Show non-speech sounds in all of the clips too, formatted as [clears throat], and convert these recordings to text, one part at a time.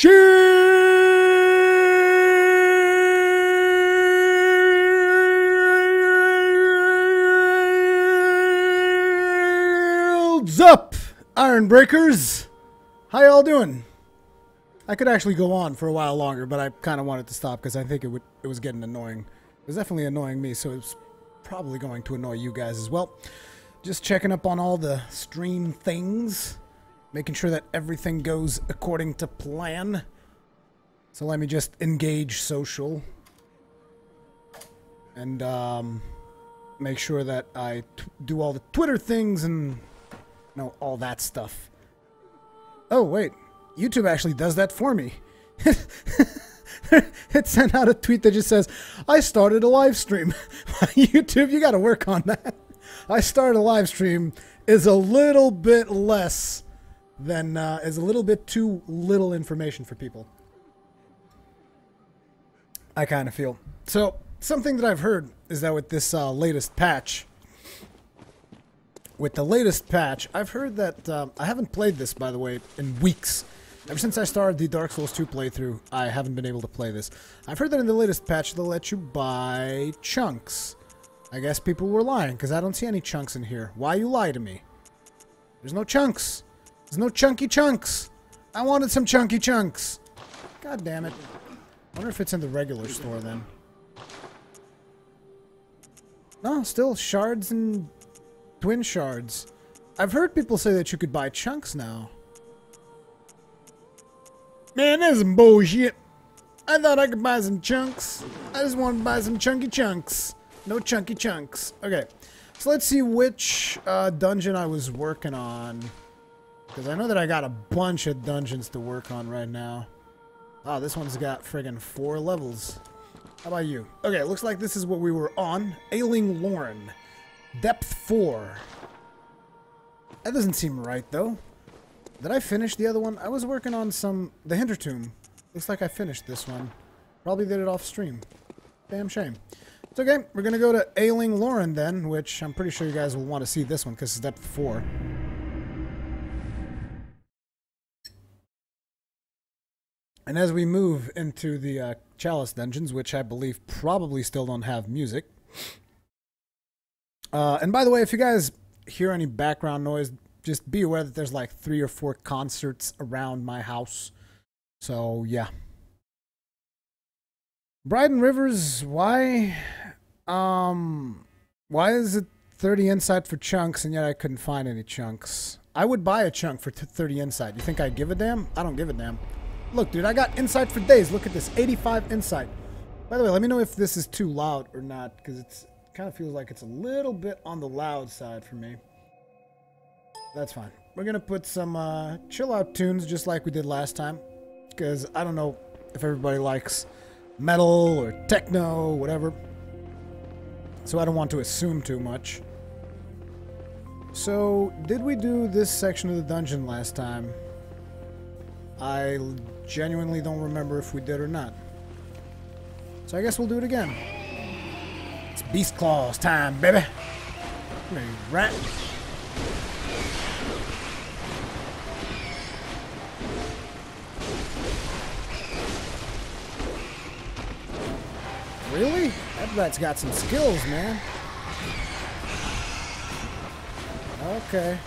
Shields up, Iron Breakers. How y'all doing? I could actually go on for a while longer, but I kind of wanted to stop because I think it would it was getting annoying. It was definitely annoying me, so it's probably going to annoy you guys as well. Just checking up on all the stream things, making sure that everything goes according to plan. So let me just engage social and um, make sure that I do all the Twitter things and you know all that stuff. Oh wait, YouTube actually does that for me. [laughs] it sent out a tweet that just says, "I started a live stream." [laughs] YouTube, you got to work on that. I started a live stream is a little bit less than uh, is a little bit too little information for people. I kind of feel so. Something that I've heard is that with this uh, latest patch, with the latest patch, I've heard that um, I haven't played this, by the way, in weeks. Ever since I started the Dark Souls 2 playthrough, I haven't been able to play this. I've heard that in the latest patch, they'll let you buy chunks. I guess people were lying, because I don't see any chunks in here. Why you lie to me? There's no chunks. There's no chunky chunks. I wanted some chunky chunks. God damn it. I wonder if it's in the regular store then. No, still shards and twin shards. I've heard people say that you could buy chunks now. Man, that's some bullshit. I thought I could buy some chunks. I just want to buy some chunky chunks. No chunky chunks. Okay, so let's see which uh, dungeon I was working on. Because I know that I got a bunch of dungeons to work on right now. Oh, this one's got friggin' four levels. How about you? Okay, looks like this is what we were on. Ailing Loran. Depth 4. That doesn't seem right, though. Did I finish the other one? I was working on some... The Hintertomb. Looks like I finished this one. Probably did it off stream. Damn shame. It's okay. We're going to go to Ailing Loran then, which I'm pretty sure you guys will want to see this one because it's Depth 4. And as we move into the uh, Chalice dungeons, which I believe probably still don't have music. Uh, and by the way, if you guys hear any background noise, just be aware that there's like three or four concerts around my house. So, yeah. Bryden Rivers, why? Um, why is it 30 insight for chunks and yet I couldn't find any chunks? I would buy a chunk for 30 insight. You think I'd give a damn? I don't give a damn. Look, dude, I got insight for days. Look at this, 85 insight. By the way, let me know if this is too loud or not, because it kind of feels like it's a little bit on the loud side for me. That's fine. We're going to put some uh, chill out tunes just like we did last time, because I don't know if everybody likes metal or techno, whatever. So I don't want to assume too much. So, did we do this section of the dungeon last time? I genuinely don't remember if we did or not. So I guess we'll do it again. It's Beast Claws time, baby. Come here, you rat. Really? That rat's got some skills, man. Okay.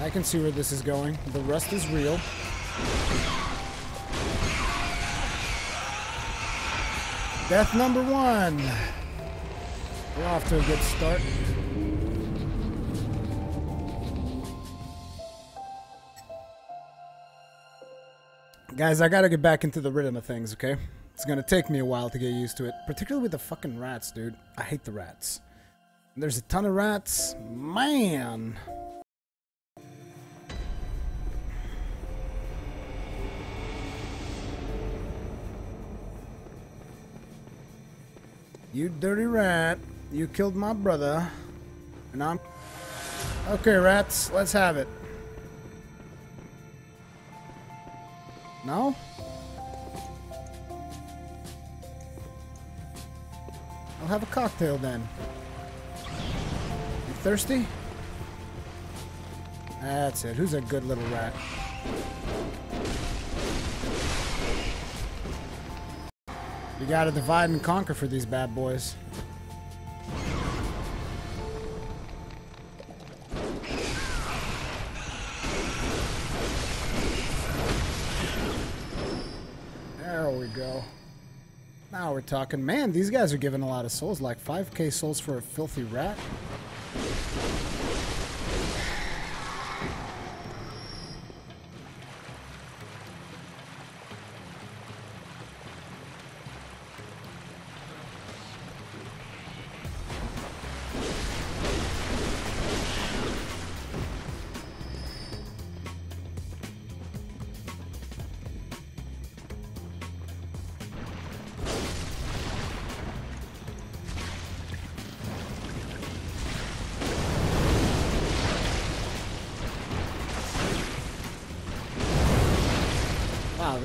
I can see where this is going. The rust is real. Death number one. We're off to a good start. Guys, I gotta get back into the rhythm of things, okay? It's gonna take me a while to get used to it. Particularly with the fucking rats, dude. I hate the rats. There's a ton of rats. Man. You dirty rat. You killed my brother. And I'm... Okay, rats. Let's have it. No? I'll have a cocktail then. You thirsty? That's it. Who's a good little rat? You gotta divide and conquer for these bad boys. There we go. Now we're talking. Man, these guys are giving a lot of souls. Like 5k souls for a filthy rat.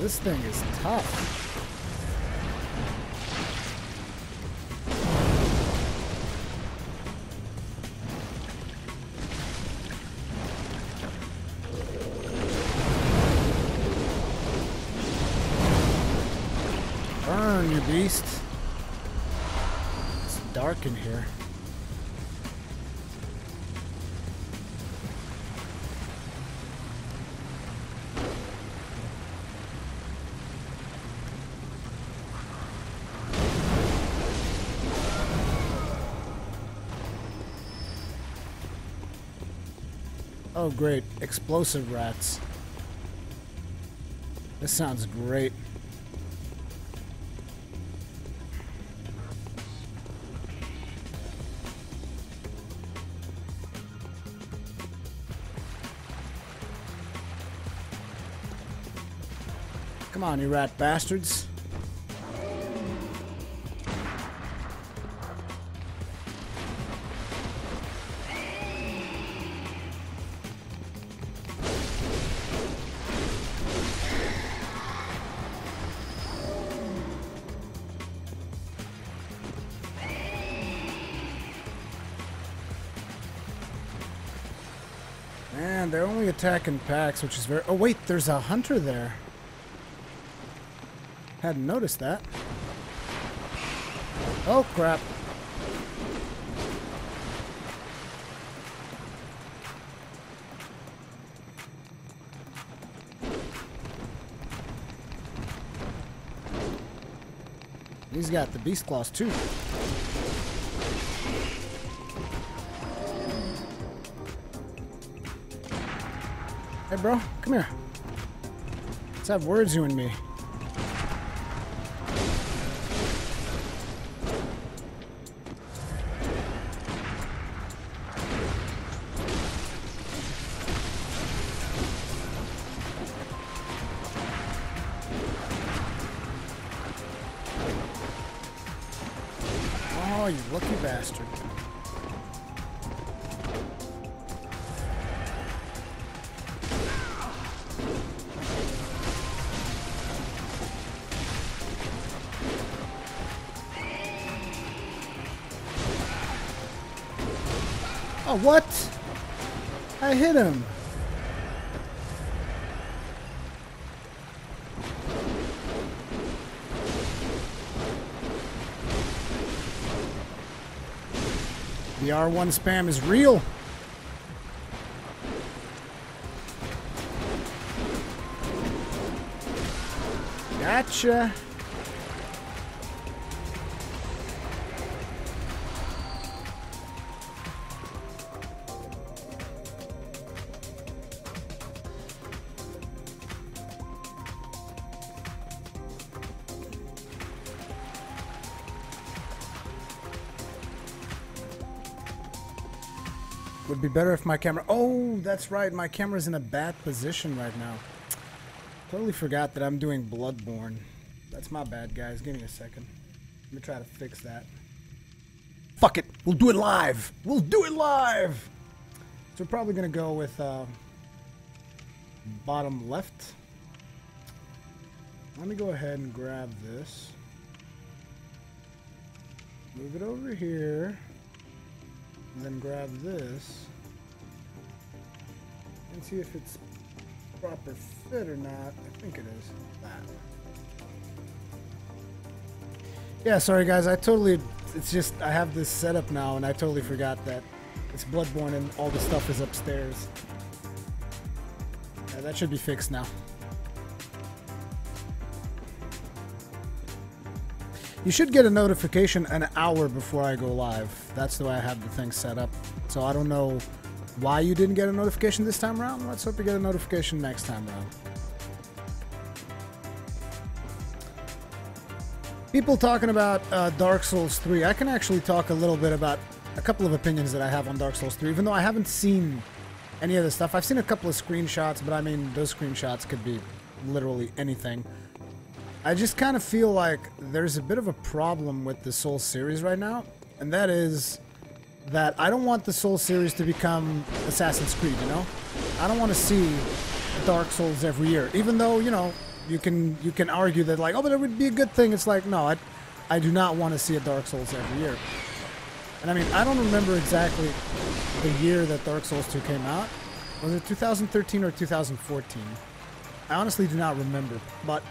This thing is tough. Oh, great. Explosive rats. This sounds great. Come on, you rat bastards. They're attacking packs, which is very... Oh, wait, there's a hunter there. Hadn't noticed that. Oh, crap. He's got the beast claws, too. Bro, come here. Let's have words, you and me. Oh, what? I hit him. The R1 spam is real. Gotcha. Be better if my camera... Oh, that's right. My camera's in a bad position right now. Totally forgot that I'm doing Bloodborne. That's my bad, guys. Give me a second. Let me try to fix that. Fuck it. We'll do it live. We'll do it live. So we're probably going to go with uh, bottom left. Let me go ahead and grab this. Move it over here. And then grab this. See if it's proper fit or not. I think it is. Yeah, sorry guys, I totally, it's just, I have this setup now and I totally forgot that it's Bloodborne and all the stuff is upstairs. Yeah, that should be fixed now. You should get a notification an hour before I go live. That's the way I have the thing set up. So I don't know why you didn't get a notification this time around. Let's hope you get a notification next time around. People talking about uh, Dark Souls 3. I can actually talk a little bit about a couple of opinions that I have on Dark Souls 3, even though I haven't seen any of the stuff. I've seen a couple of screenshots, but I mean, those screenshots could be literally anything. I just kind of feel like there's a bit of a problem with the Soul series right now, and that is that I don't want the Soul series to become Assassin's Creed, you know? I don't want to see Dark Souls every year, even though, you know, you can you can argue that like, oh, but it would be a good thing. It's like, no, I, I do not want to see a Dark Souls every year. And I mean, I don't remember exactly the year that Dark Souls 2 came out. Was it 2013 or 2014? I honestly do not remember, but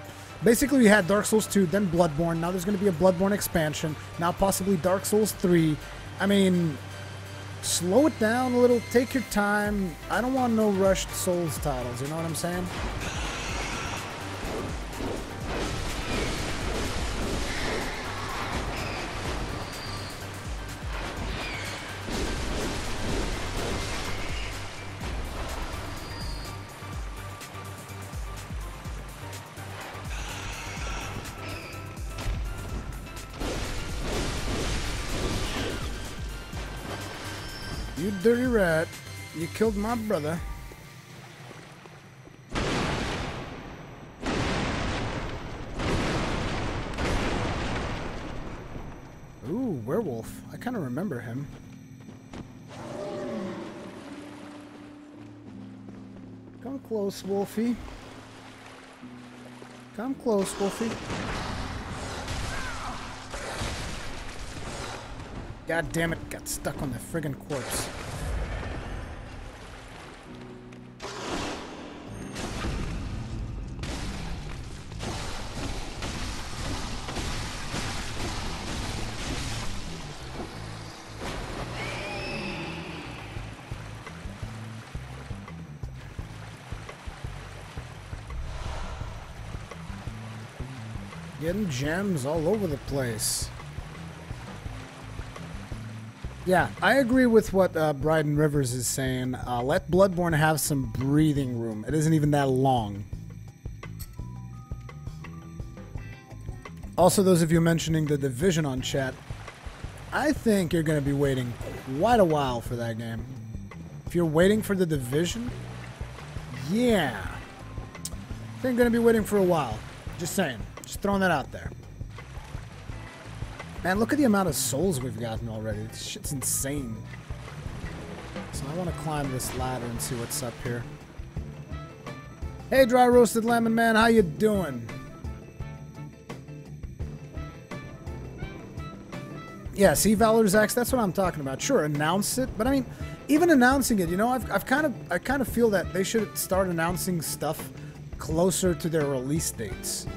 basically we had Dark Souls 2, then Bloodborne. Now there's going to be a Bloodborne expansion. Now possibly Dark Souls 3. I mean, slow it down a little. Take your time. I don't want no rushed Souls titles. You know what I'm saying? Dirty rat. You killed my brother. Ooh, werewolf. I kind of remember him. Come close, Wolfie. Come close, Wolfie. God damn it, got stuck on the friggin' corpse. Getting gems all over the place. Yeah, I agree with what uh, Bryden Rivers is saying. Uh, let Bloodborne have some breathing room. It isn't even that long. Also, those of you mentioning the Division on chat, I think you're going to be waiting quite a while for that game. If you're waiting for the Division, yeah. I think you're going to be waiting for a while. Just saying. Just throwing that out there. Man, look at the amount of souls we've gotten already. This shit's insane. So I want to climb this ladder and see what's up here. Hey, dry roasted lemon man, how you doing? Yeah, see Valor's Axe, that's what I'm talking about. Sure, announce it, but I mean, even announcing it, you know, I've, I've kind of, I kind of feel that they should start announcing stuff closer to their release dates.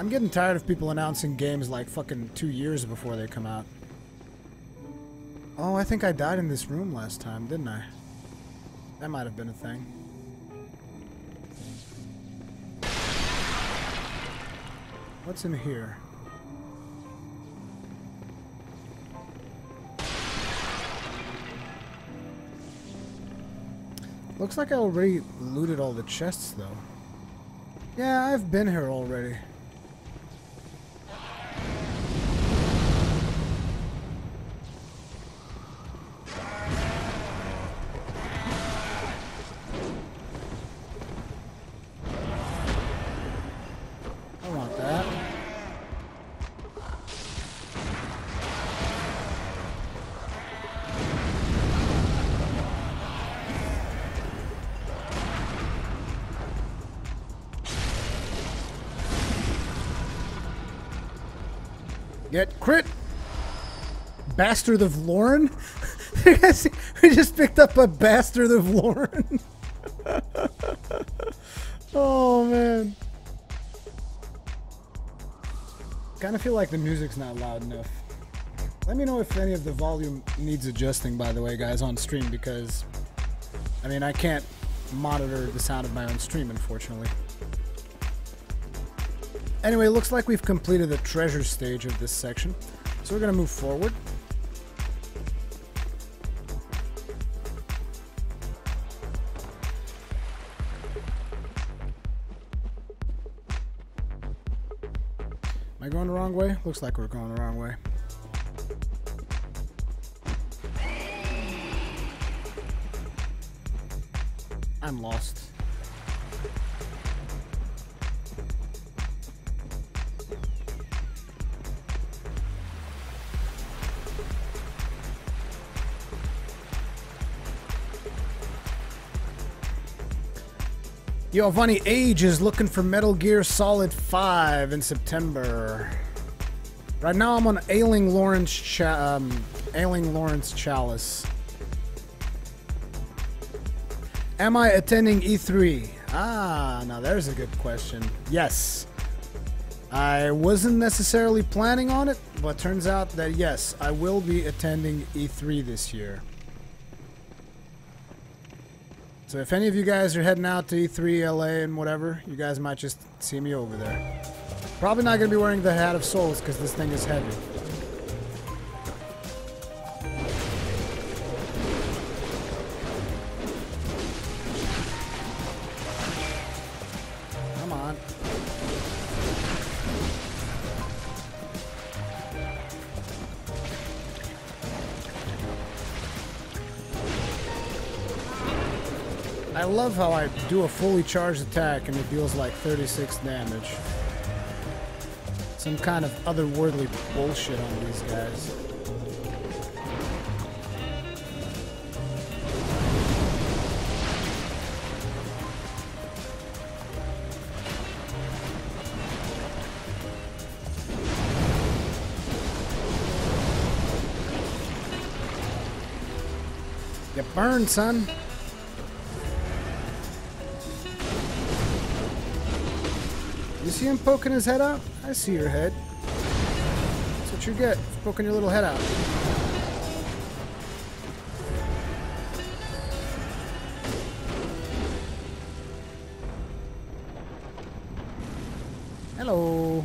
I'm getting tired of people announcing games like fucking two years before they come out. Oh, I think I died in this room last time, didn't I? That might have been a thing. What's in here? Looks like I already looted all the chests, though. Yeah, I've been here already. Bastard of Loran? [laughs] we just picked up a Bastard of Loran. [laughs] oh, man. Kind of feel like the music's not loud enough. Let me know if any of the volume needs adjusting, by the way, guys, on stream, because, I mean, I can't monitor the sound of my own stream, unfortunately. Anyway, looks like we've completed the treasure stage of this section, so we're going to move forward. Am I going the wrong way? Looks like we're going the wrong way. I'm lost. Giovanni Age is looking for Metal Gear Solid 5 in September. Right now I'm on Ailing Lawrence um, Ailing Lawrence Chalice. Am I attending E3? Ah, now there's a good question. Yes. I wasn't necessarily planning on it, but turns out that yes, I will be attending E3 this year. So if any of you guys are heading out to E3 LA and whatever, you guys might just see me over there. Probably not going to be wearing the Hat of Souls because this thing is heavy. Love how I do a fully charged attack and it deals like 36 damage. Some kind of otherworldly bullshit on these guys. Get burned, son. See him poking his head out? I see your head. That's what you get poking your little head out. Hello.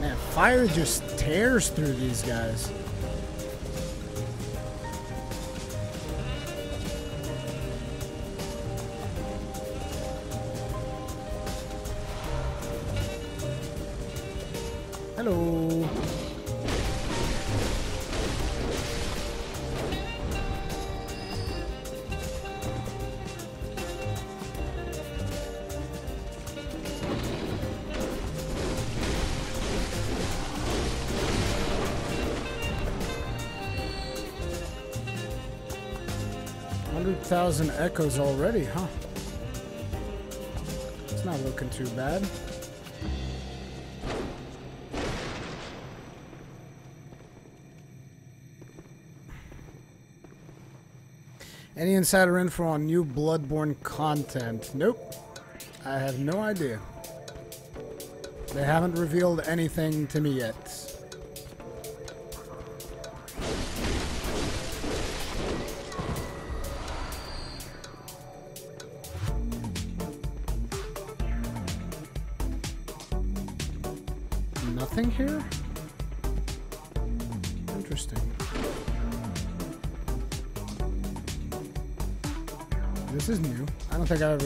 Man, fire just tears through these guys. Thousand echoes already, huh? It's not looking too bad. Any insider info on new Bloodborne content? Nope. I have no idea. They haven't revealed anything to me yet.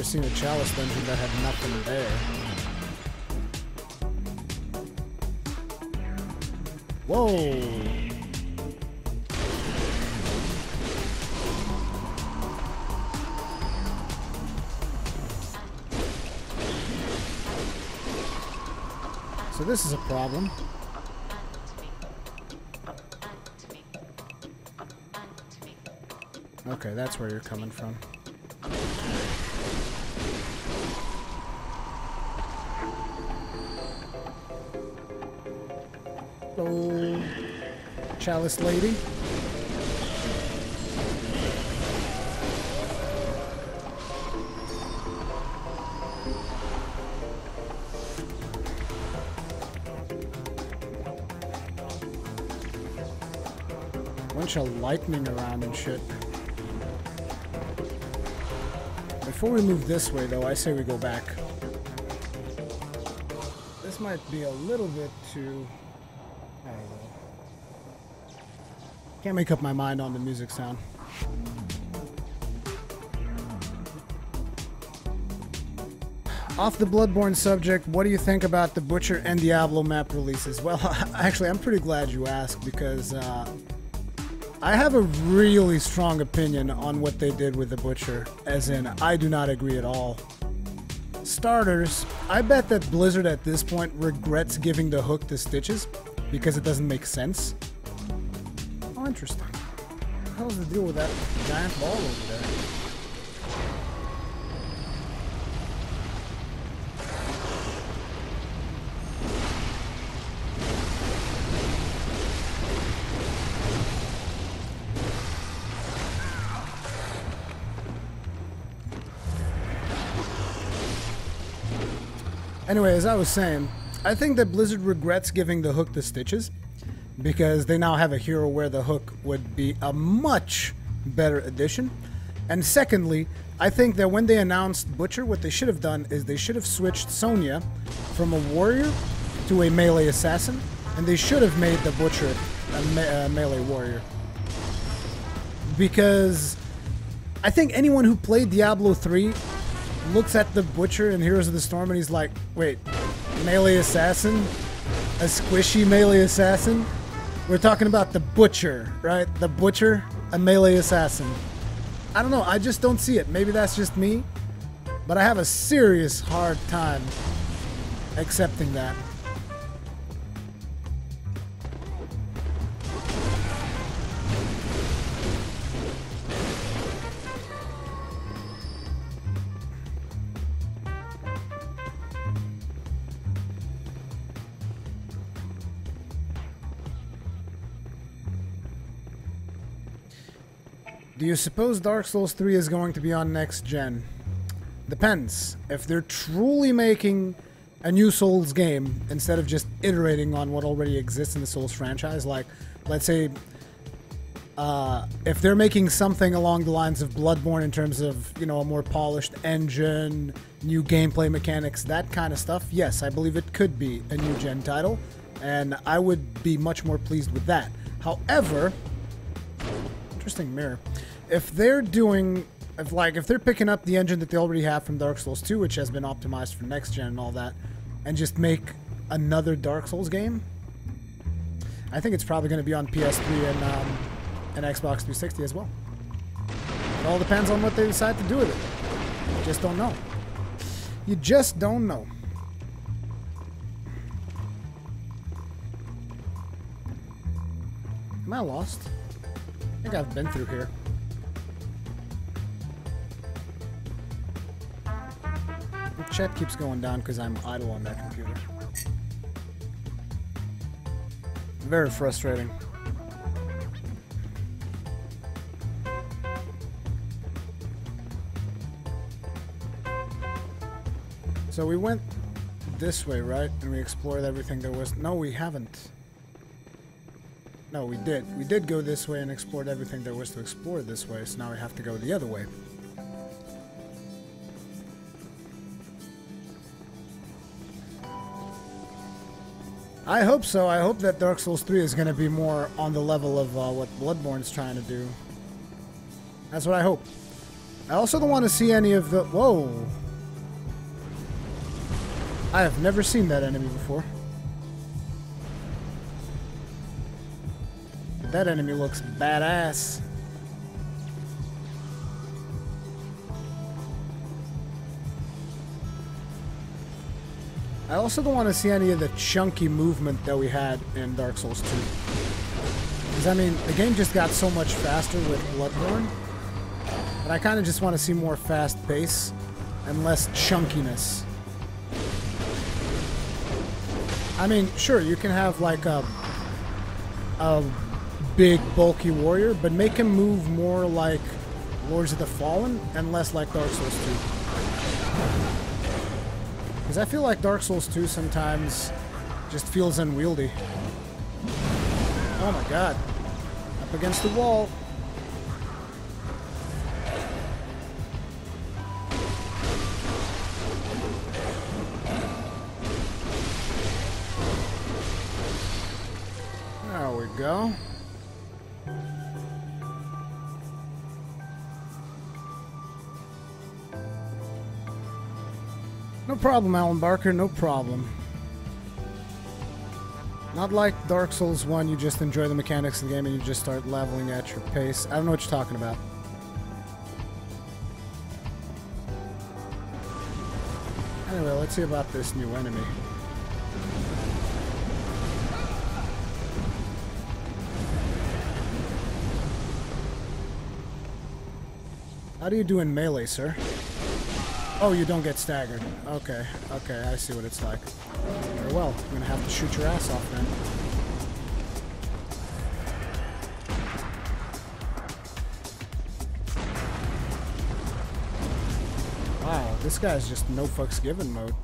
Seen a chalice dungeon that had nothing there. Whoa! So this is a problem. Okay, that's where you're coming from. Chalice Lady. Bunch of lightning around and shit. Before we move this way, though, I say we go back. This might be a little bit too Can't make up my mind on the music sound. Off the Bloodborne subject, what do you think about the Butcher and Diablo map releases? Well, [laughs] actually, I'm pretty glad you asked because uh, I have a really strong opinion on what they did with the Butcher, as in, I do not agree at all. Starters, I bet that Blizzard at this point regrets giving the hook to Stitches because it doesn't make sense. Interesting. Hell's the deal with that giant ball over there? Anyway, as I was saying, I think that Blizzard regrets giving the hook the Stitches because they now have a hero where the hook would be a much better addition. And secondly, I think that when they announced Butcher, what they should have done is they should have switched Sonya from a warrior to a melee assassin, and they should have made the Butcher a, me a melee warrior. Because I think anyone who played Diablo 3 looks at the Butcher in Heroes of the Storm and he's like, wait, melee assassin? A squishy melee assassin? We're talking about the Butcher, right? The Butcher, a melee assassin. I don't know, I just don't see it. Maybe that's just me, but I have a serious hard time accepting that. Do you suppose Dark Souls 3 is going to be on next gen? Depends. If they're truly making a new Souls game instead of just iterating on what already exists in the Souls franchise, like, let's say, uh, if they're making something along the lines of Bloodborne in terms of, you know, a more polished engine, new gameplay mechanics, that kind of stuff, yes, I believe it could be a new gen title, and I would be much more pleased with that. However, interesting mirror. If they're doing, if like, if they're picking up the engine that they already have from Dark Souls 2, which has been optimized for next gen and all that, and just make another Dark Souls game, I think it's probably going to be on PS3 and um, and Xbox 360 as well. It all depends on what they decide to do with it. You just don't know. You just don't know. Am I lost? I think I've been through here. The chat keeps going down because I'm idle on that computer. Very frustrating. So we went this way, right? And we explored everything there was. No, we haven't. No, we did. We did go this way and explored everything there was to explore this way, so now we have to go the other way. I hope so. I hope that Dark Souls 3 is going to be more on the level of uh, what Bloodborne's trying to do. That's what I hope. I also don't want to see any of the... Whoa! I have never seen that enemy before. That enemy looks badass. I also don't want to see any of the chunky movement that we had in Dark Souls 2. Because, I mean, the game just got so much faster with Bloodborne. But I kind of just want to see more fast pace and less chunkiness. I mean, sure, you can have like a, a big, bulky warrior, but make him move more like Lords of the Fallen and less like Dark Souls 2. Because I feel like Dark Souls 2 sometimes just feels unwieldy. Oh my god. Up against the wall. There we go. No problem, Alan Barker, no problem. Not like Dark Souls 1, you just enjoy the mechanics of the game and you just start leveling at your pace. I don't know what you're talking about. Anyway, let's see about this new enemy. How do you do in melee, sir? Oh, you don't get staggered. Okay, okay, I see what it's like. Very well. I'm gonna have to shoot your ass off then. Wow, this guy's just no fucks given mode.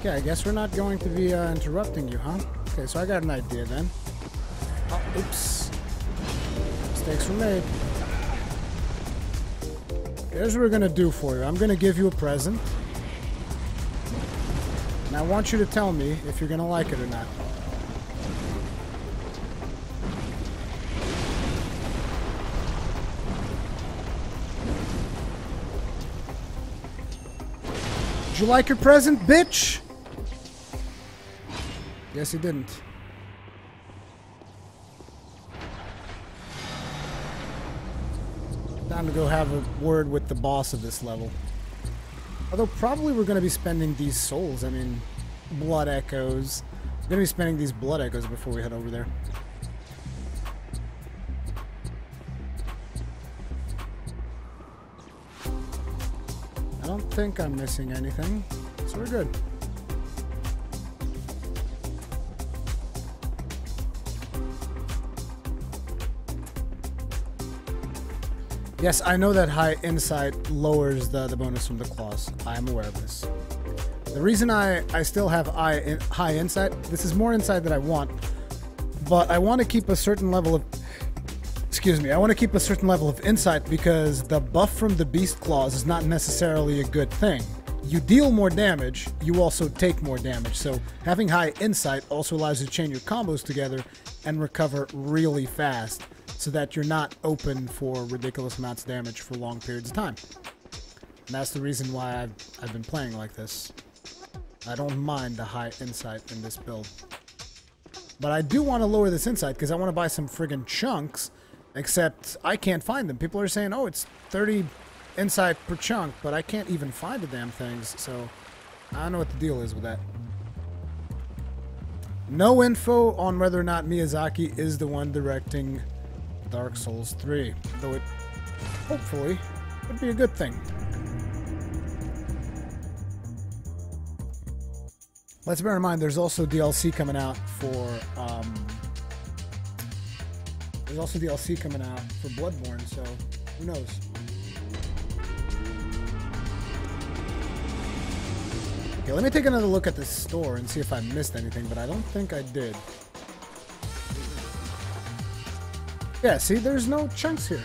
Okay, I guess we're not going to be uh, interrupting you, huh? Okay, so I got an idea then. Oh, oops. Mistakes were made. Here's what we're gonna do for you. I'm gonna give you a present. And I want you to tell me if you're gonna like it or not. Did you like your present, bitch? Yes, you didn't. Time to go have a word with the boss of this level. Although probably we're going to be spending these souls. I mean, blood echoes. We're going to be spending these blood echoes before we head over there. I don't think I'm missing anything, so we're good. Yes, I know that high insight lowers the, the bonus from the claws. I am aware of this. The reason I, I still have high, high insight, this is more insight that I want, but I want to keep a certain level of, excuse me, I want to keep a certain level of insight because the buff from the beast claws is not necessarily a good thing. You deal more damage, you also take more damage, so having high insight also allows you to chain your combos together and recover really fast so that you're not open for ridiculous amounts of damage for long periods of time. And that's the reason why I've, I've been playing like this. I don't mind the high insight in this build. But I do want to lower this insight because I want to buy some friggin' chunks, except I can't find them. People are saying, oh, it's 30 insight per chunk, but I can't even find the damn things, so I don't know what the deal is with that. No info on whether or not Miyazaki is the one directing Dark Souls 3, though it hopefully would be a good thing. Let's bear in mind there's also DLC coming out for um, there's also DLC coming out for Bloodborne, so who knows? Okay, let me take another look at this store and see if I missed anything, but I don't think I did. Yeah, see, there's no chunks here.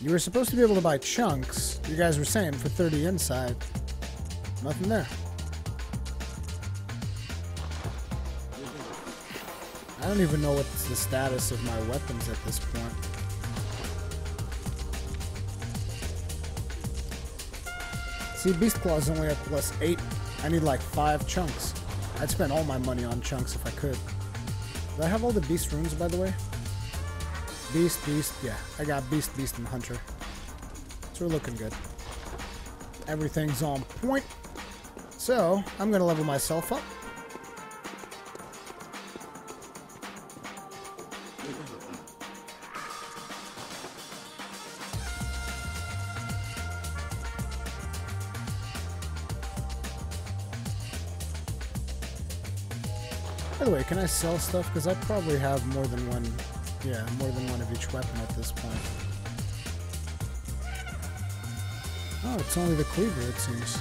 You were supposed to be able to buy chunks, you guys were saying, for 30 inside. Nothing there. I don't even know what's the status of my weapons at this point. See, Beast Claw's only at plus 8. I need like 5 chunks. I'd spend all my money on chunks if I could. Do I have all the beast runes, by the way? Beast, beast, yeah. I got beast, beast, and hunter. So we're looking good. Everything's on point. So, I'm going to level myself up. Can I sell stuff? Because I probably have more than one, yeah, more than one of each weapon at this point. Oh, it's only the cleaver, it seems.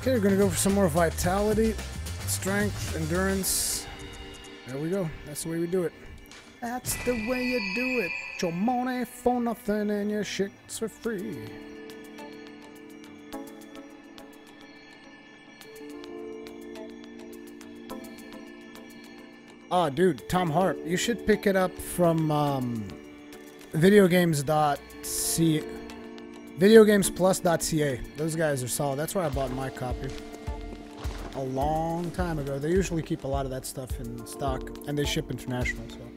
Okay, we're gonna go for some more vitality, strength, endurance. There we go. That's the way we do it. That's the way you do it. Your money for nothing and your shits for free. Oh, dude, Tom Harp. You should pick it up from um, videogames.c videogamesplus.ca. Those guys are solid. That's where I bought my copy. A long time ago. They usually keep a lot of that stuff in stock, and they ship international, so.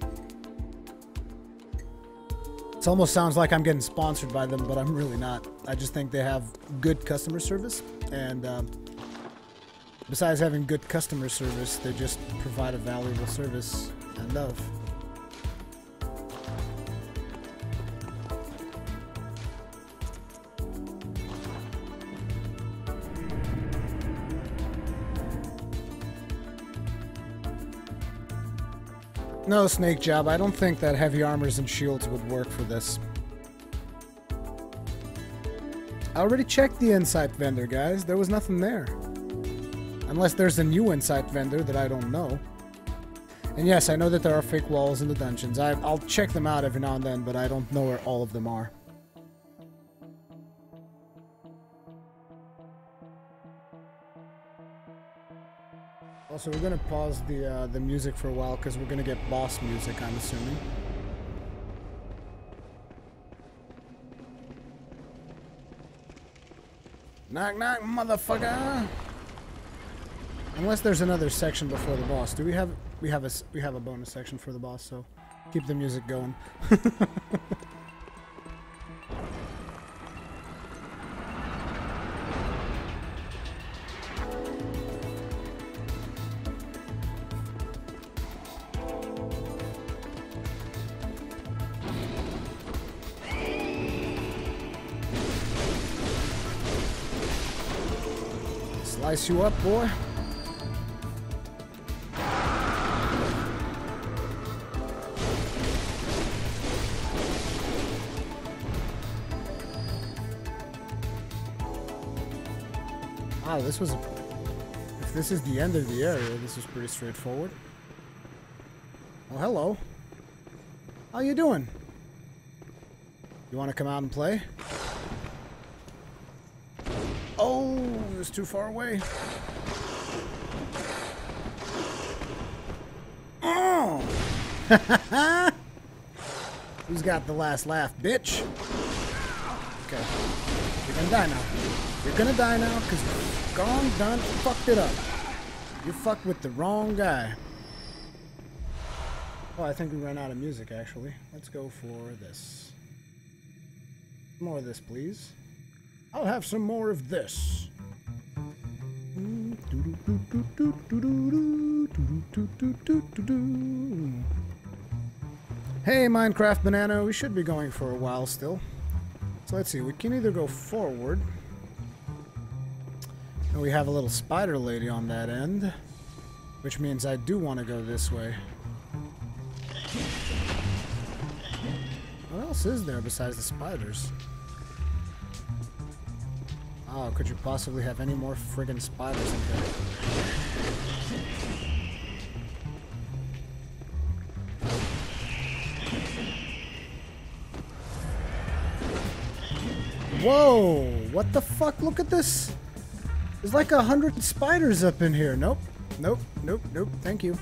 It almost sounds like I'm getting sponsored by them, but I'm really not. I just think they have good customer service, and um, besides having good customer service, they just provide a valuable service and No, Snake Job, I don't think that heavy armors and shields would work for this. I already checked the Insight vendor, guys. There was nothing there. Unless there's a new Insight vendor that I don't know. And yes, I know that there are fake walls in the dungeons. I, I'll check them out every now and then, but I don't know where all of them are. Also, we're gonna pause the uh, the music for a while because we're gonna get boss music. I'm assuming. Knock knock, motherfucker! Unless there's another section before the boss. Do we have we have a we have a bonus section for the boss? So keep the music going. [laughs] Slice you up, boy. Wow, this was... If this is the end of the area, this is pretty straightforward. Oh, hello. How you doing? You want to come out and play? Too far away. Oh! [laughs] Who's got the last laugh, bitch? Okay. You're gonna die now. You're gonna die now because gone, done, fucked it up. You fucked with the wrong guy. Oh, I think we ran out of music, actually. Let's go for this. More of this, please. I'll have some more of this. Hey, Minecraft Banana, we should be going for a while still. So let's see, we can either go forward. And we have a little spider lady on that end. Which means I do want to go this way. What else is there besides the spiders? Oh, could you possibly have any more friggin' spiders in here? Whoa! What the fuck? Look at this! There's like a hundred spiders up in here. Nope. Nope. Nope. Nope. Thank you.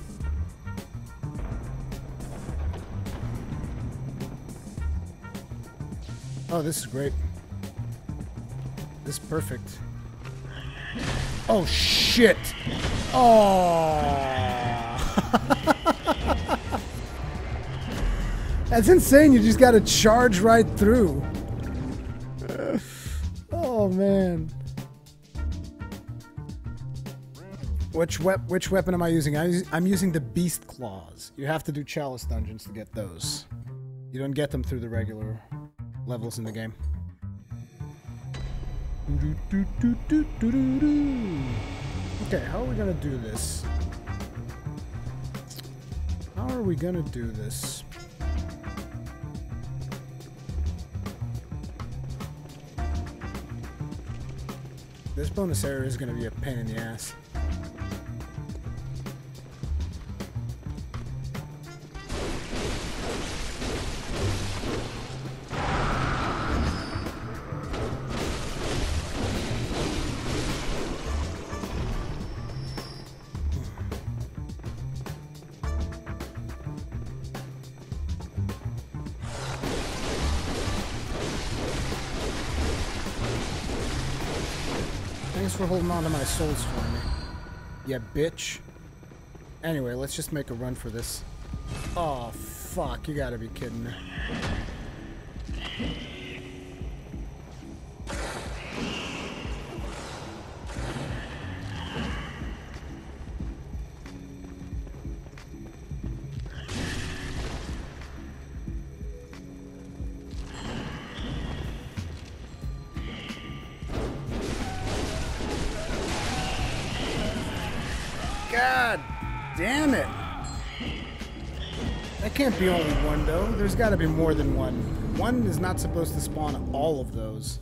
Oh, this is great. This is perfect. Oh, shit! Oh! [laughs] That's insane. You just got to charge right through. oh, man. Which wep which weapon am I using? I'm using the Beast Claws. You have to do Chalice Dungeons to get those. You don't get them through the regular levels in the game. Okay, how are we gonna do this? How are we gonna do this? This bonus area is to be a pain in the ass. To my souls for me. Yeah, bitch. Anyway, let's just make a run for this. Oh, fuck. You gotta be kidding me. Can't be only one, though. There's got to be more than one. One is not supposed to spawn all of those.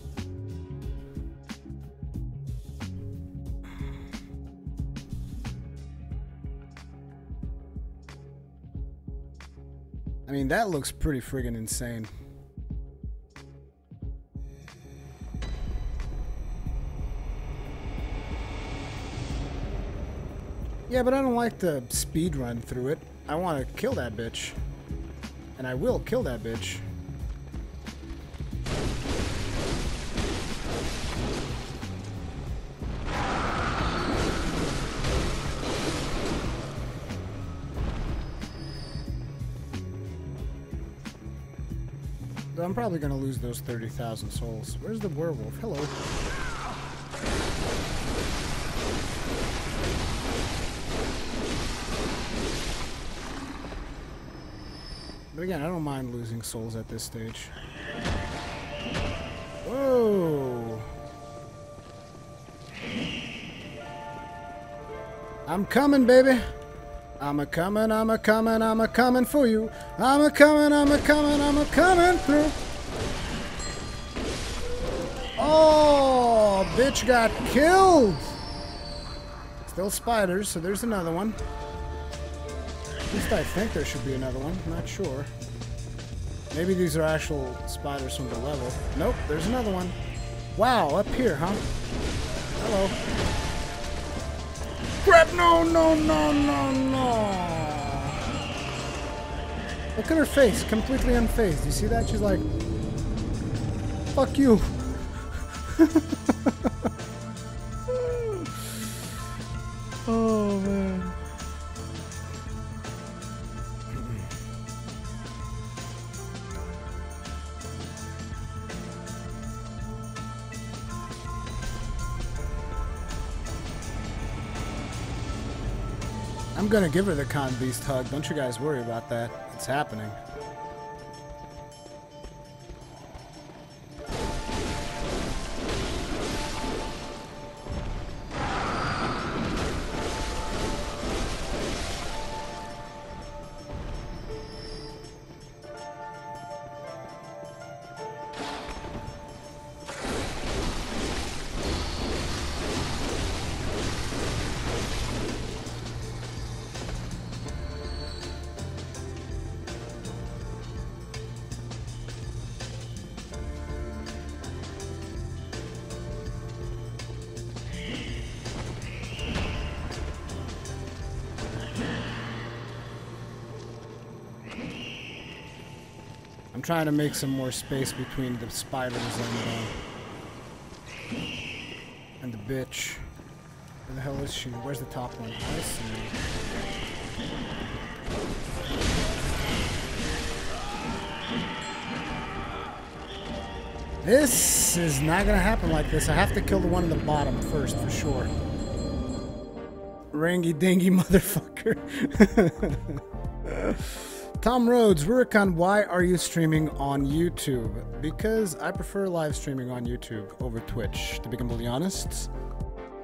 I mean, that looks pretty friggin' insane. Yeah, but I don't like to speed run through it. I want to kill that bitch. And I will kill that bitch. I'm probably going to lose those 30,000 souls. Where's the werewolf? Hello. Again, I don't mind losing souls at this stage. Whoa! I'm coming, baby. I'm a coming, I'm a coming, I'm a coming for you. I'm a coming, I'm a coming, I'm a coming through. Oh, bitch got killed. Still spiders, so there's another one. At least I think there should be another one. I'm not sure. Maybe these are actual spiders from the level. Nope, there's another one. Wow, up here, huh? Hello. Crap, no, no, no, no, no. Look at her face, completely unfazed. You see that? She's like, fuck you. [laughs] gonna give her the Khan beast hug. Don't you guys worry about that. It's happening. Trying to make some more space between the spiders and uh, and the bitch. Where the hell is she? Where's the top one? I see. This is not gonna happen like this. I have to kill the one in the bottom first, for sure. Rangy dingy [laughs] motherfucker. [laughs] Tom Rhodes, Rurikhan, why are you streaming on YouTube? Because I prefer live streaming on YouTube over Twitch, to be completely honest.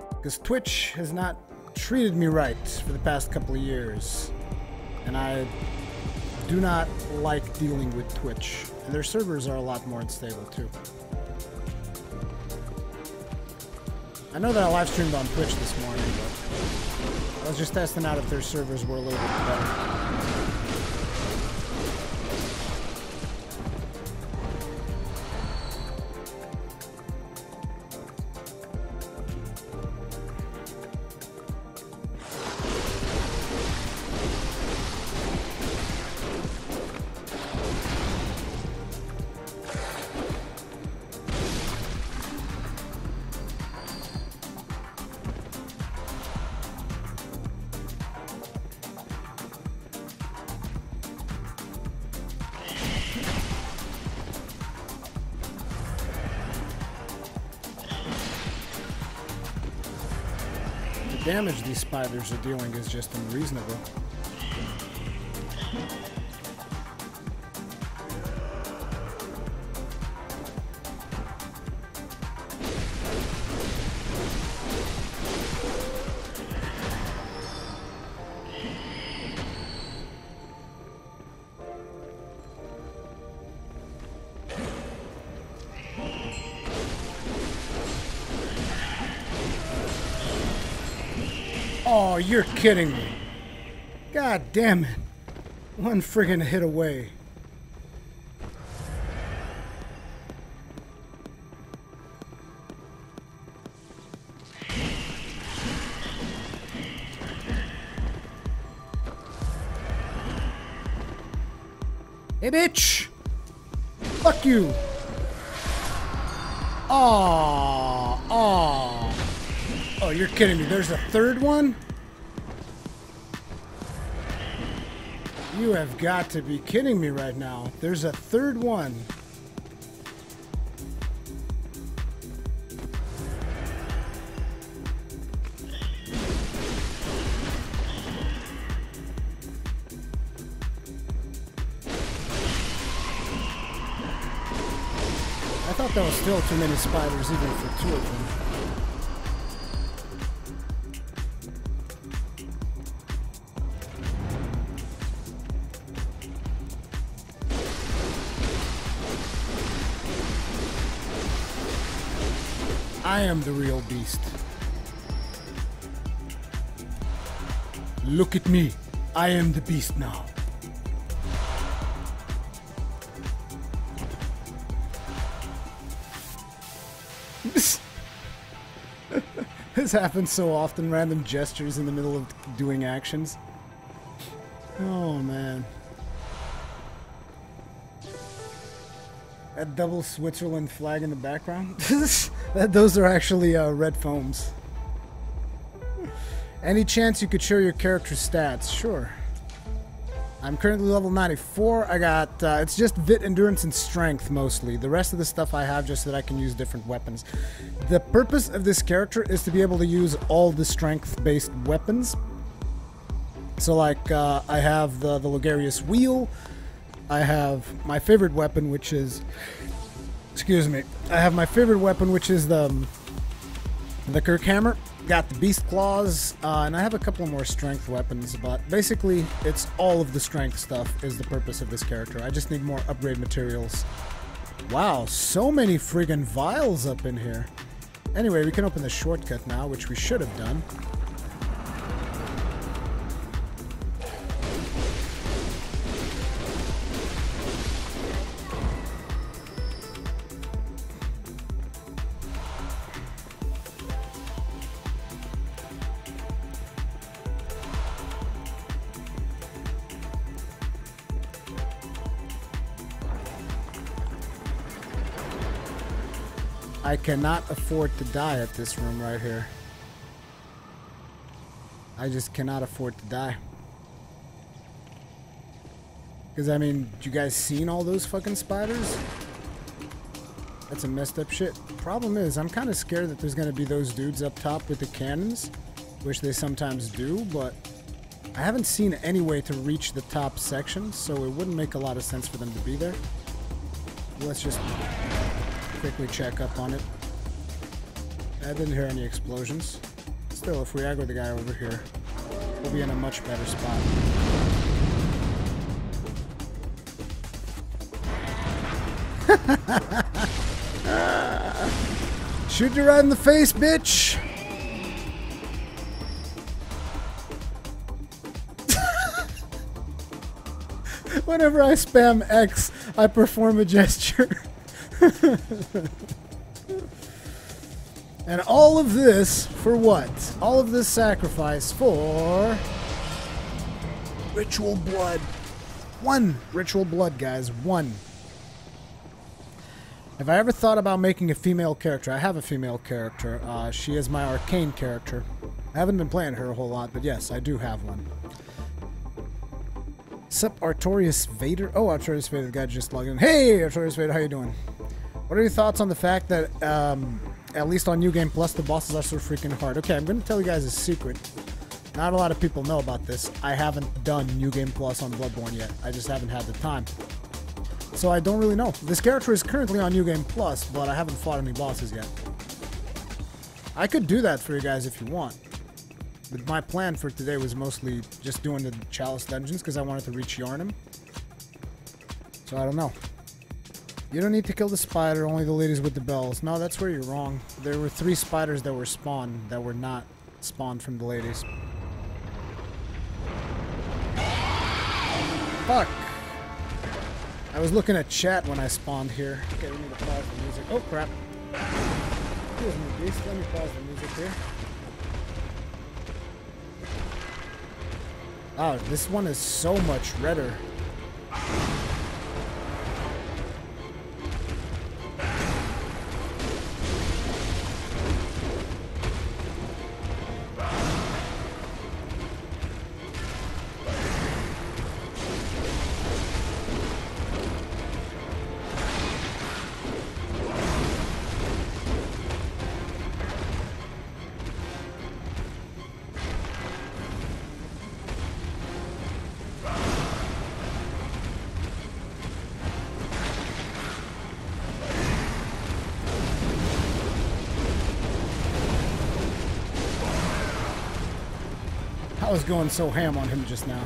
Because Twitch has not treated me right for the past couple of years. And I do not like dealing with Twitch. And their servers are a lot more unstable too. I know that I live streamed on Twitch this morning, but I was just testing out if their servers were a little bit better. These spiders are dealing is just unreasonable. Kidding me. God damn it. One friggin' hit away. Hey, bitch! Fuck you! Aww, aww. Oh, you're kidding me. There's a third one? Got to be kidding me right now. There's a third one. I thought that was still too many spiders even for two of them. I am the real beast. Look at me. I am the beast now. [laughs] this happens so often, random gestures in the middle of doing actions. Oh man. That double Switzerland flag in the background. [laughs] that, those are actually uh, red foams. Any chance you could show your character's stats? Sure. I'm currently level 94. I got, uh, it's just Vit, Endurance, and Strength mostly. The rest of the stuff I have just so that I can use different weapons. The purpose of this character is to be able to use all the strength-based weapons. So like, uh, I have the, the Logarius Wheel, I have my favorite weapon, which is, excuse me, I have my favorite weapon, which is the um, the Kirk Hammer. Got the Beast Claws, uh, and I have a couple more strength weapons, but basically, it's all of the strength stuff is the purpose of this character. I just need more upgrade materials. Wow, so many friggin' vials up in here. Anyway, we can open the shortcut now, which we should have done. Cannot afford to die at this room right here. I just cannot afford to die. Because, I mean, you guys seen all those fucking spiders? That's a messed up shit. Problem is, I'm kind of scared that there's going to be those dudes up top with the cannons, which they sometimes do, but I haven't seen any way to reach the top section, so it wouldn't make a lot of sense for them to be there. Let's just quickly check up on it. I didn't hear any explosions. Still, if we aggro the guy over here, we'll be in a much better spot. [laughs] Shoot you right in the face, bitch! [laughs] Whenever I spam X, I perform a gesture. [laughs] and all of this for what? All of this sacrifice for ritual blood. One ritual blood, guys. One. Have I ever thought about making a female character? I have a female character. Uh, she is my arcane character. I haven't been playing her a whole lot, but yes, I do have one. Sup, Artorius Vader? Oh, Artorius Vader, the guy just logged in. Hey, Artorius Vader, how you doing? What are your thoughts on the fact that, um, at least on New Game Plus, the bosses are so freaking hard? Okay, I'm going to tell you guys a secret. Not a lot of people know about this. I haven't done New Game Plus on Bloodborne yet. I just haven't had the time. So I don't really know. This character is currently on New Game Plus, but I haven't fought any bosses yet. I could do that for you guys if you want. But my plan for today was mostly just doing the Chalice dungeons because I wanted to reach Yharnam. So I don't know. You don't need to kill the spider, only the ladies with the bells. No, that's where you're wrong. There were three spiders that were spawned that were not spawned from the ladies. Fuck! I was looking at chat when I spawned here. Okay, we need to pause the music. Oh, crap. Excuse me. Let me pause the music here. Oh, this one is so much redder. Going so ham on him just now.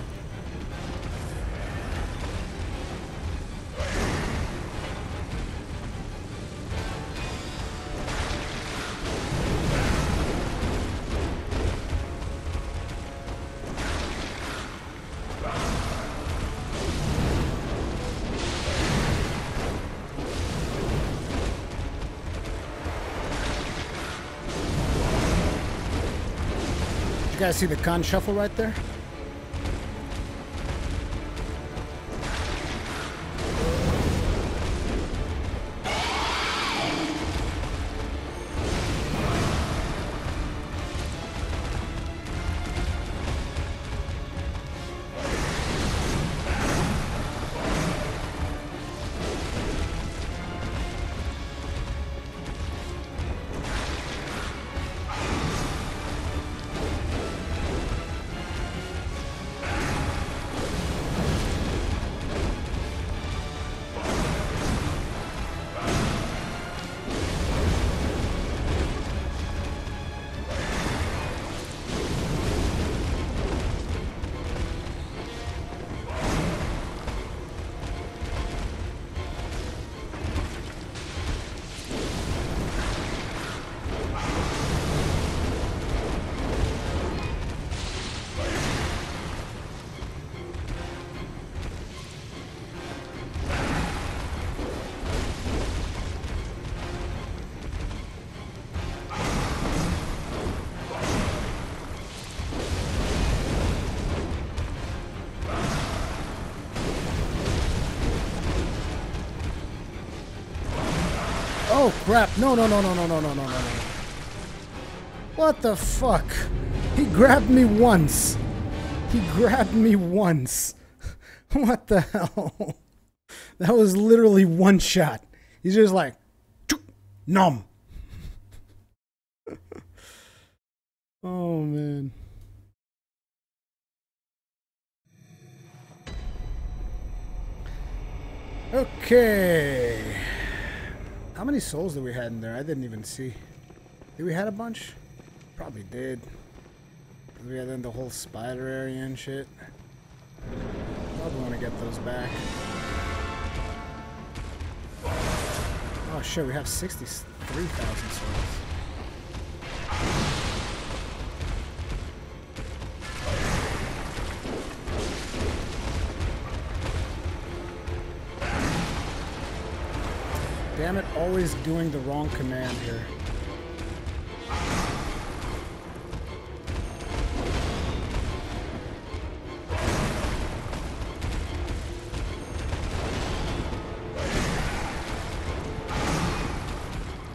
Guys see the Khan shuffle right there? Crap! No, no, no, no, no, no, no, no, no, no. What the fuck? He grabbed me once. He grabbed me once. [laughs] What the hell? [laughs] That was literally one shot. He's just like, numb. [laughs] oh man. Okay. How many souls did we had in there? I didn't even see. Did we had a bunch? Probably did. We had in the whole spider area and shit. Probably want to get those back. Oh shit, we have 63,000 souls. Damn it, always doing the wrong command here.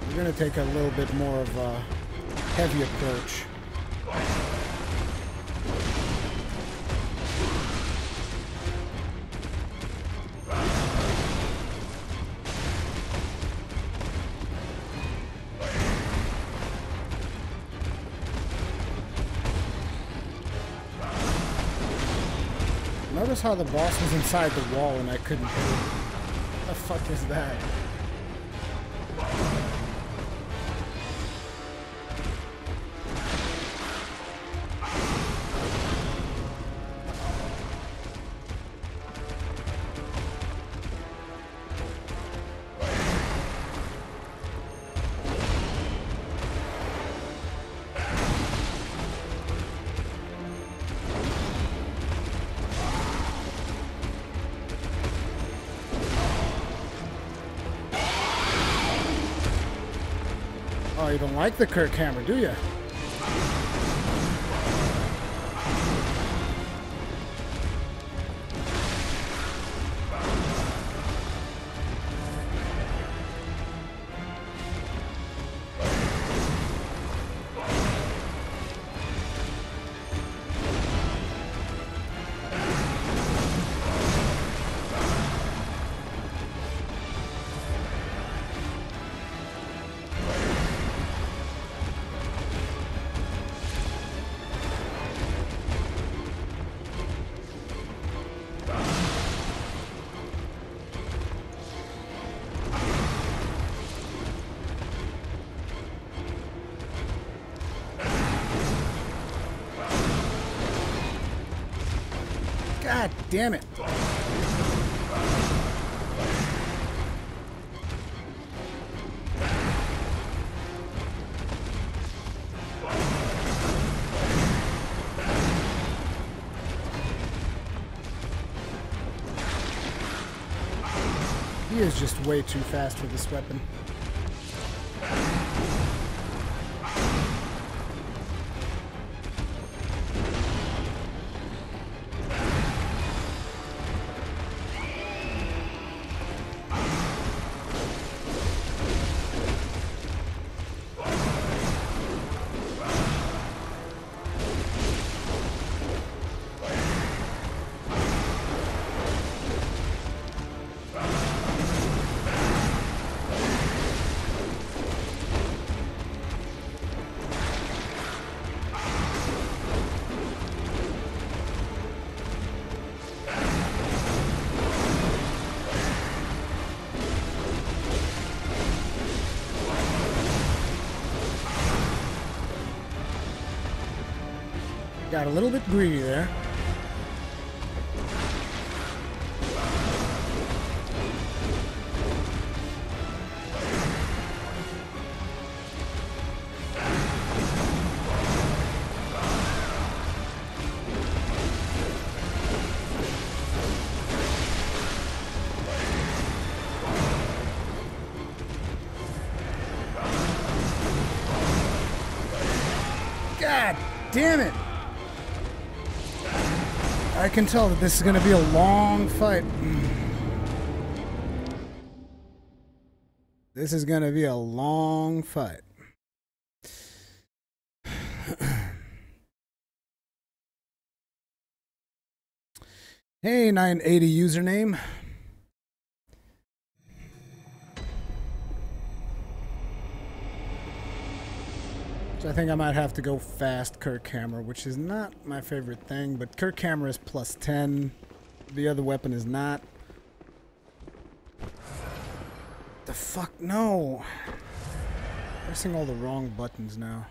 We're gonna take a little bit more of a heavy approach. How the boss was inside the wall and I couldn't. What the fuck is that? Like the Kirk hammer, do you? Damn it. He is just way too fast for this weapon. Got a little bit greedy there. God damn it! I can tell that this is going to be a long fight. This is going to be a long fight. hey, 980 username. I think I might have to go fast Kirk Hammer, which is not my favorite thing, but Kirk Hammer is plus 10. The other weapon is not. The fuck? No. Pressing all the wrong buttons now.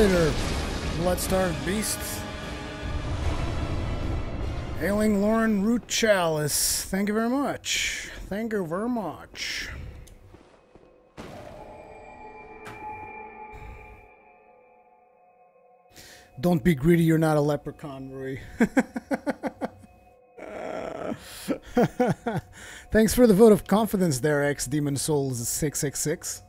Later, blood-starved beasts. Ailing Loran Root Chalice. Thank you very much. Thank you very much. Don't be greedy, you're not a leprechaun, Rui. [laughs] Thanks for the vote of confidence there, X Demon Souls 666.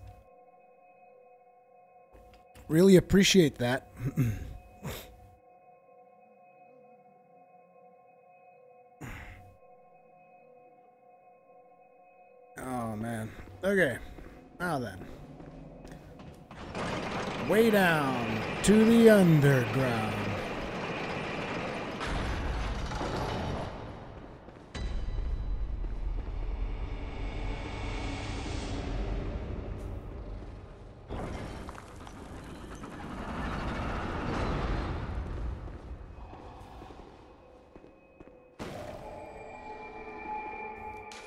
Really appreciate that. [clears throat] oh man. Okay. Now then. Way down to the underground.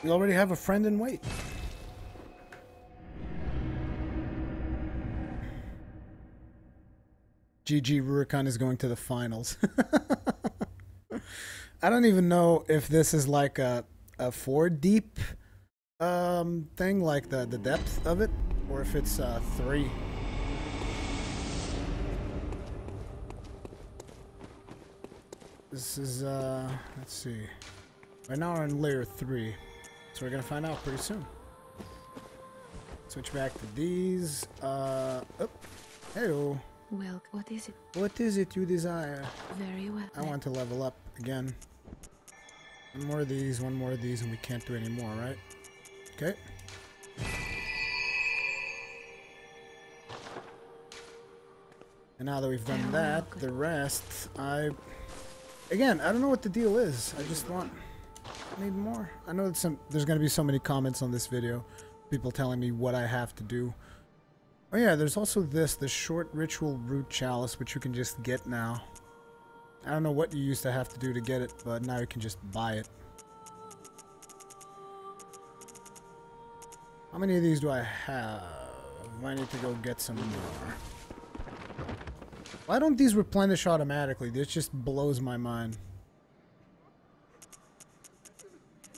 We already have a friend in wait. GG Rurikhan is going to the finals. [laughs] I don't even know if this is like a a four deep um thing, like the the depth of it, or if it's uh three. This is uh let's see. Right now we're in layer three. So we're gonna find out pretty soon. Switch back to these. Uh oh. Hello. Well, what is it? What is it you desire? Very well. I want to level up again. One more of these, one more of these, and we can't do any more, right? Okay. And now that we've done that, the rest, I... Again, I don't know what the deal is. I just want... Need more. I know that some there's going to be so many comments on this video. People telling me what I have to do. Oh yeah, there's also this, the short ritual root chalice, which you can just get now. I don't know what you used to have to do to get it, but now you can just buy it. How many of these do I have? I need to go get some more. Why don't these replenish automatically? This just blows my mind.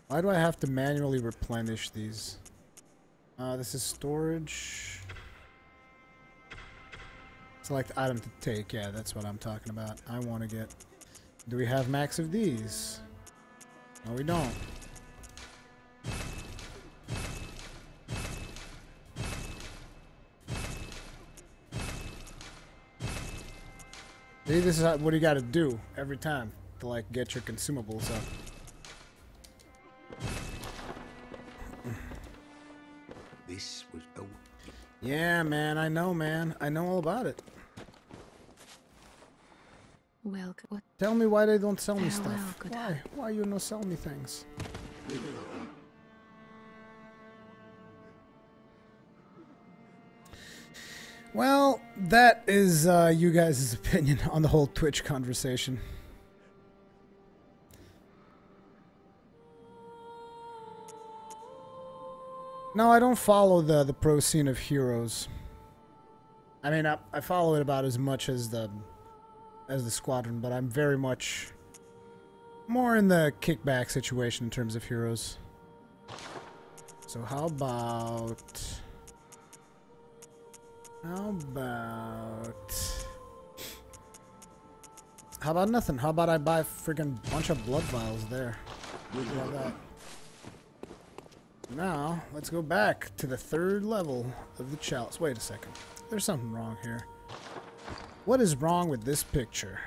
Why do I have to manually replenish these? Uh, this is storage. Select item to take. Yeah, that's what I'm talking about. I want to get... Do we have max of these? No, we don't. See, this is what you got to do every time to like get your consumables up. This was oh Yeah, man, I know, man. I know all about it. Well, what? Tell me why they don't sell me stuff. Why? Why you not sell me things? Well, that is uh, you guys' opinion on the whole Twitch conversation. No, I don't follow the the pro scene of heroes. I mean, I, I follow it about as much as the as the squadron, but I'm very much more in the kickback situation in terms of heroes. So how about how about how about nothing? How about I buy a freaking bunch of blood vials there? That? Now, let's go back to the third level of the chalice. Wait a second. There's something wrong here. What is wrong with this picture?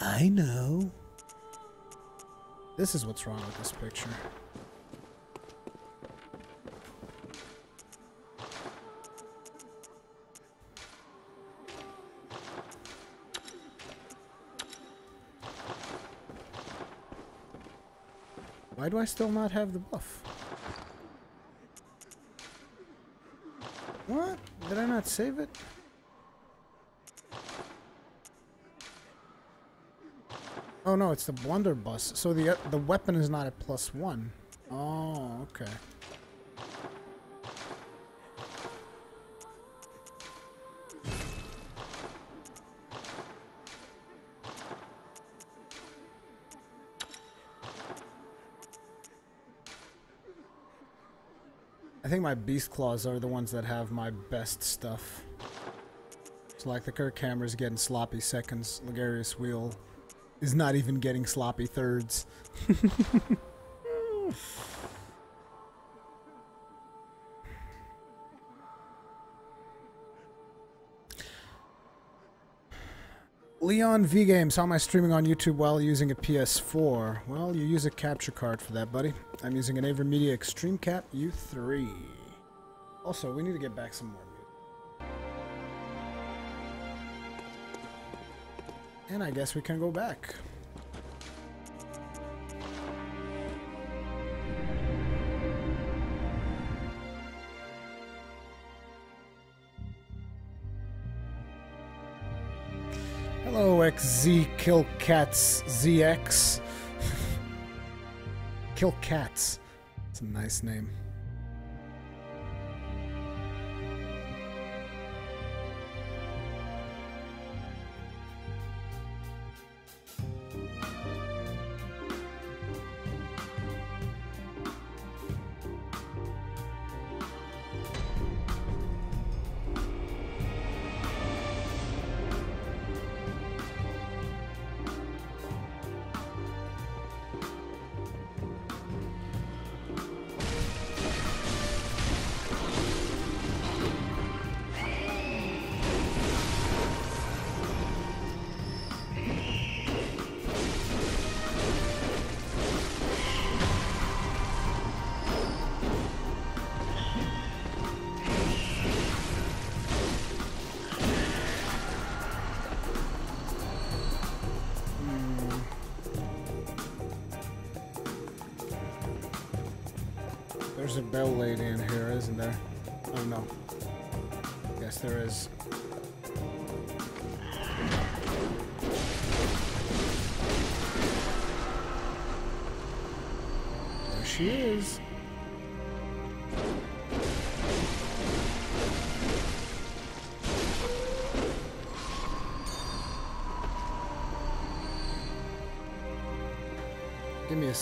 I know. This is what's wrong with this picture. Why do I still not have the buff? What? Did I not save it? Oh no, it's the blunderbuss. So the uh, the weapon is not at plus one. Oh, okay. I think my beast claws are the ones that have my best stuff. So like the Kirkhammer's getting sloppy seconds, Logarius Wheel is not even getting sloppy thirds. [laughs] Leon V Games, how am I streaming on YouTube while using a PS4? Well, you use a capture card for that, buddy. I'm using an AverMedia Extreme Cap U3. Also, we need to get back some more music. And I guess we can go back. XZ Kill Cats ZX. [laughs] Kill Cats. It's a nice name.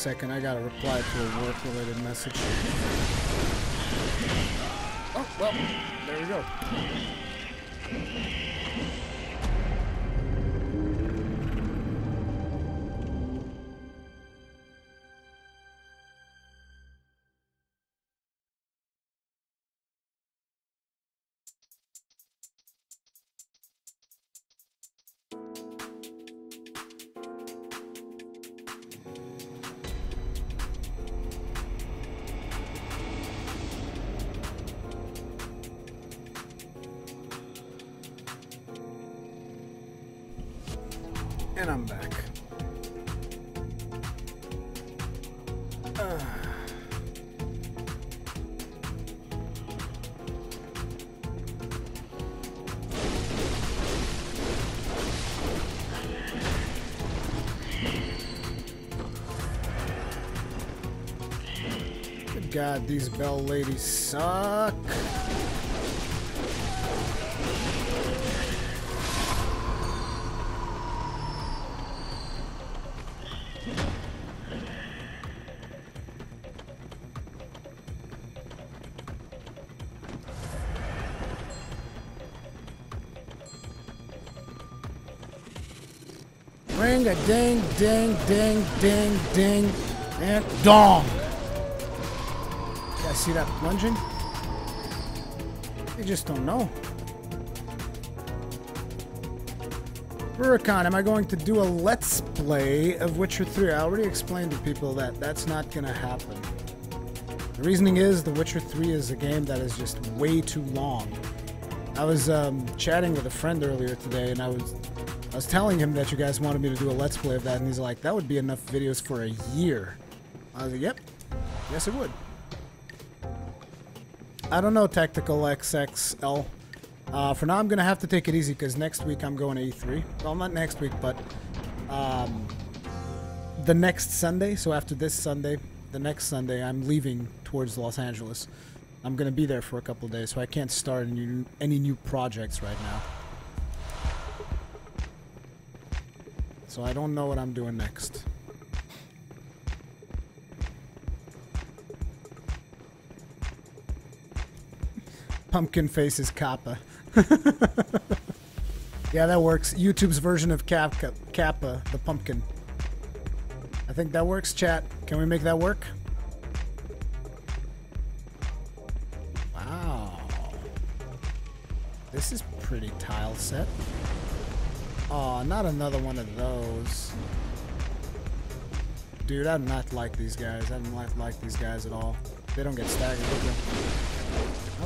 Second, I gotta reply to a work-related message. Oh, well, there we go. God, these bell ladies suck. Ring a ding, ding, ding, ding, ding, and dong. See that plunging? They just don't know. Rurikhan, am I going to do a let's play of Witcher 3? I already explained to people that that's not going to happen. The reasoning is The Witcher 3 is a game that is just way too long. I was um, chatting with a friend earlier today, and I was I was telling him that you guys wanted me to do a let's play of that, and he's like, "That would be enough videos for a year." I was like, "Yep, yes it would." I don't know, Tactical XXL. Uh, for now, I'm gonna have to take it easy because next week I'm going to E3. Well, not next week, but um, the next Sunday. So after this Sunday, the next Sunday, I'm leaving towards Los Angeles. I'm gonna be there for a couple days, so I can't start any, any new projects right now. So I don't know what I'm doing next. Pumpkin face is Kappa. [laughs] yeah, that works. YouTube's version of Kappa, Kappa, the pumpkin. I think that works, chat. Can we make that work? Wow. This is pretty tile set. Oh, not another one of those. Dude, I do not like these guys. I don't like, like these guys at all. They don't get staggered, do they?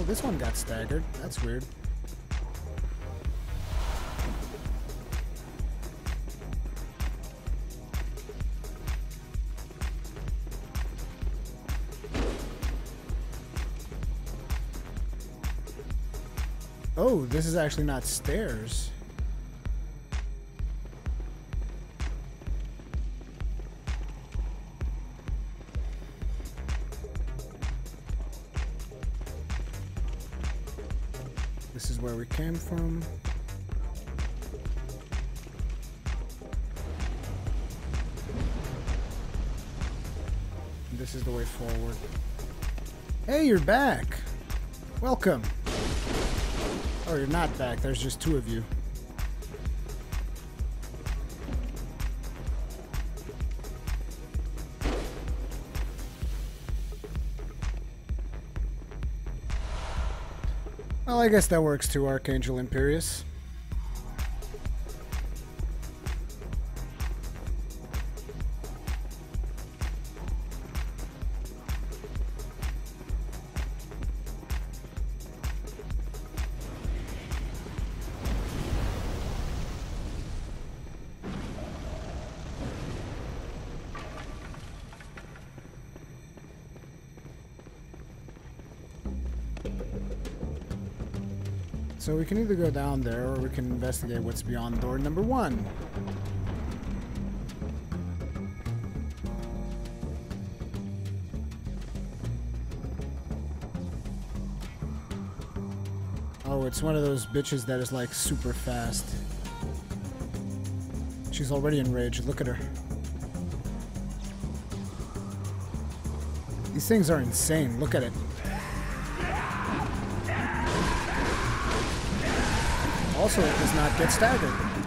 Oh, this one got staggered. That's weird. Oh, this is actually not stairs. Came from. This is the way forward. Hey, you're back. Welcome. Oh, you're not back. There's just two of you. Well, I guess that works too, Archangel Imperius. So we can either go down there or we can investigate what's beyond door number one. Oh, it's one of those bitches that is like super fast. She's already enraged. Look at her. These things are insane. Look at it. Also, it does not get staggered.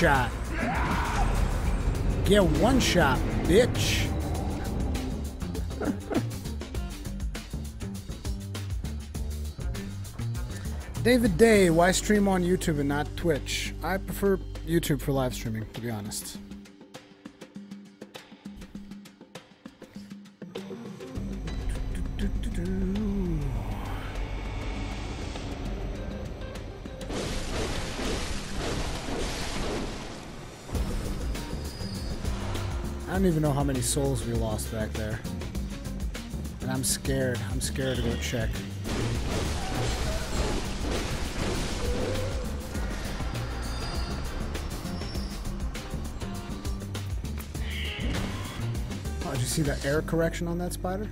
Shot. Get one shot, bitch. [laughs] David Day, why stream on YouTube and not Twitch? I prefer YouTube for live streaming, to be honest. Don't even know how many souls we lost back there. And I'm scared. I'm scared to go check. Oh, did you see the air correction on that spider?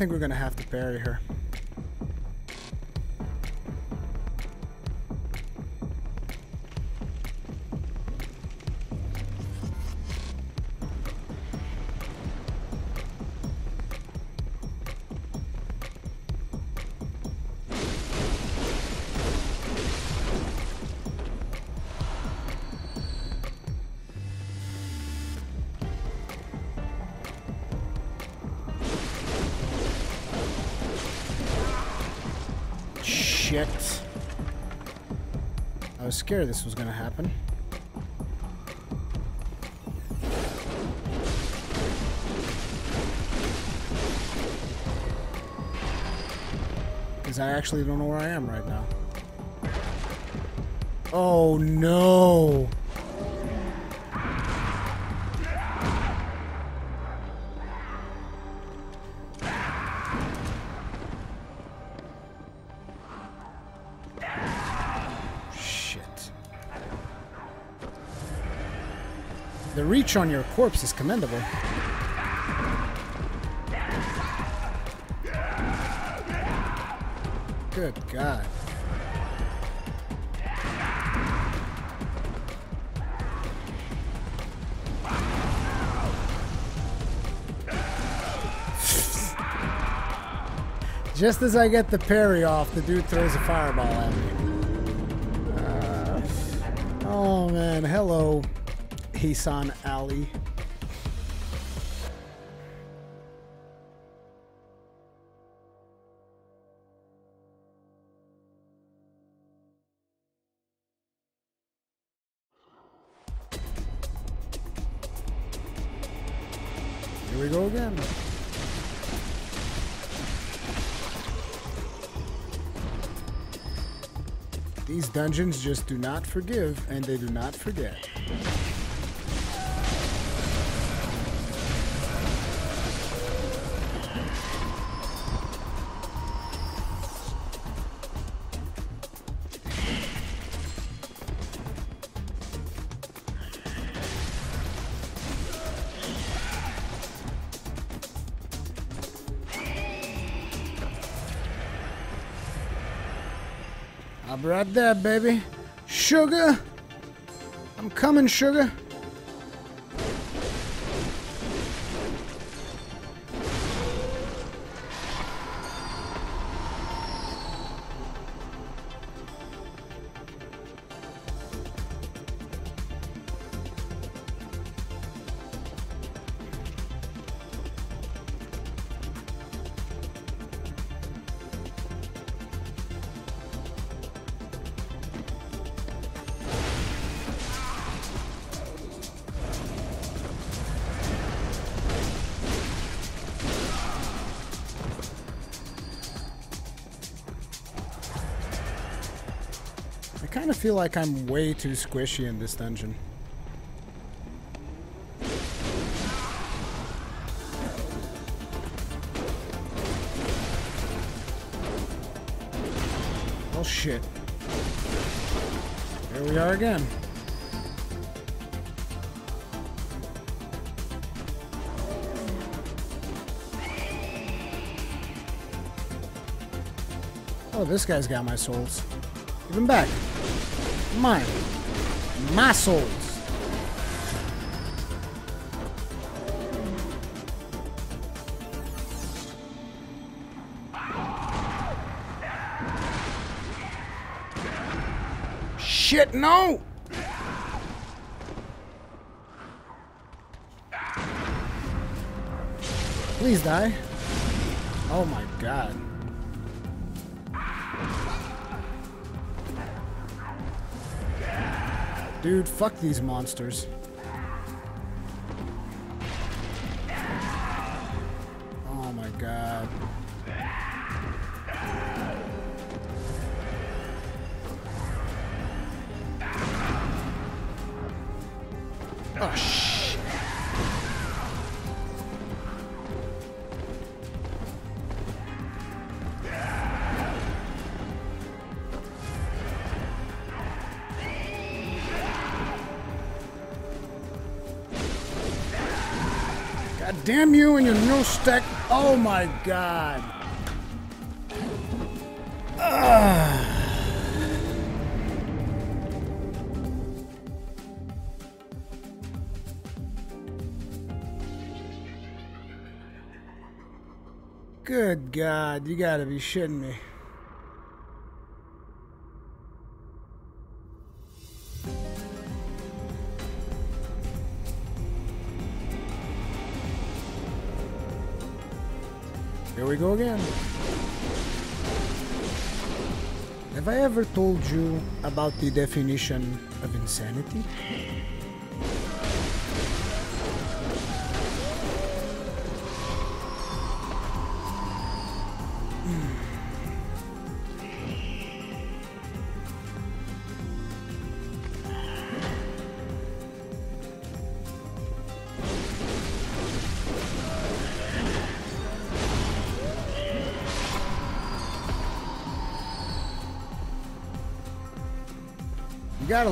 Think we're gonna have to bury her. Scared this was gonna happen. Because I actually don't know where I am right now. Oh no! Reach on your corpse is commendable. Good God. Just as I get the parry off, the dude throws a fireball at me. Uh, oh man, hello, Hisan Here we go again. These dungeons just do not forgive and they do not forget. Right there, baby. Sugar! I'm coming, sugar. Feel like I'm way too squishy in this dungeon. Oh shit. Here we are again. Oh, this guy's got my souls. Give him back. My muscles. Shit, no! Please die. Oh my god. Dude, fuck these monsters. Stack. Oh my god. Good god, you gotta be shitting me. Ever told you about the definition of insanity?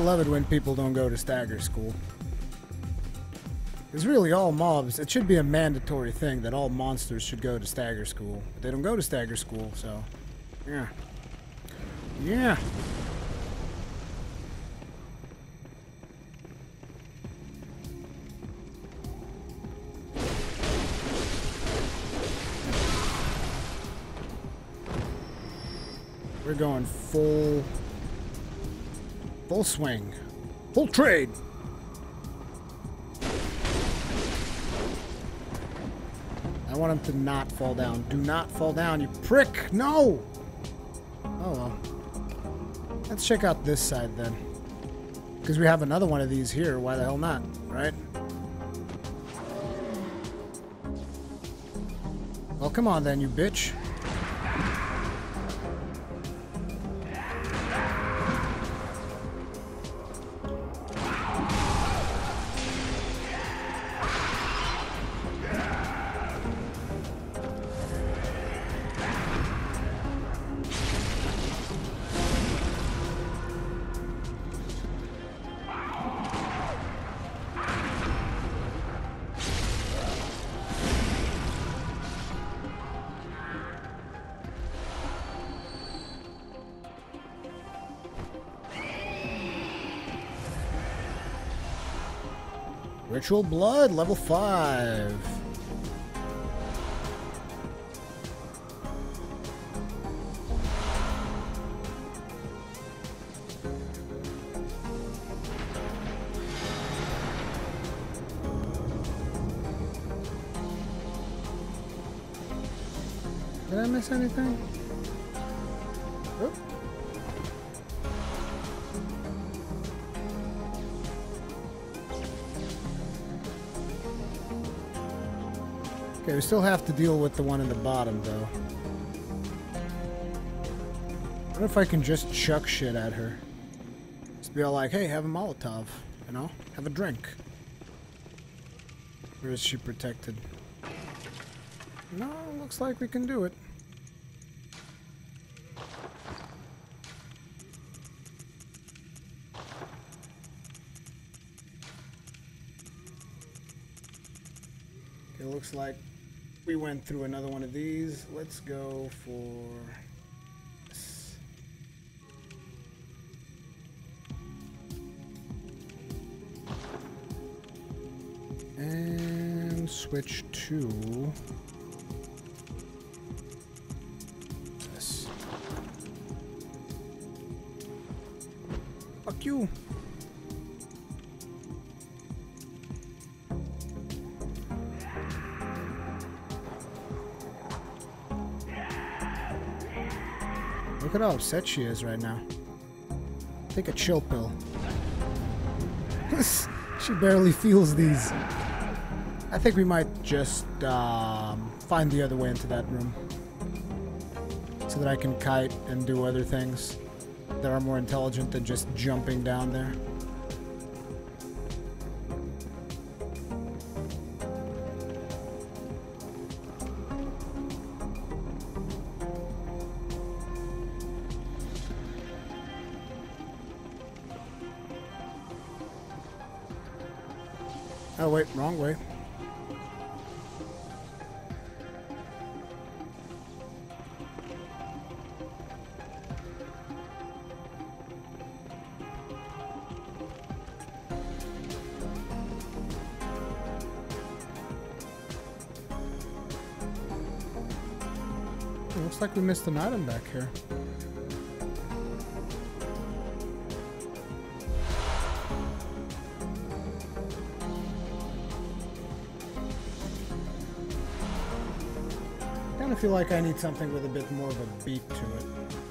Love it when people don't go to stagger school. It's really all mobs. It should be a mandatory thing that all monsters should go to stagger school. But they don't go to stagger school, so yeah. Yeah. We're going full full swing. Full trade. I want him to not fall down. Do not fall down, you prick! No! Oh well. Let's check out this side then. Because we have another one of these here. Why the hell not? Right? Well, come on then, you bitch. Ritual Blood, level 5. Did I miss anything? We still have to deal with the one in the bottom, though. What if I can just chuck shit at her? Just be all like, hey, have a Molotov, you know? Have a drink. Or is she protected? No, looks like we can do it. It looks like went through another one of these. Let's go for. And switch to Look at how upset she is right now. Take a chill pill. [laughs] she barely feels these. I think we might just um, find the other way into that room. So that I can kite and do other things that are more intelligent than just jumping down there. Missed an item back here. kind of feel like I need something with a bit more of a beat to it.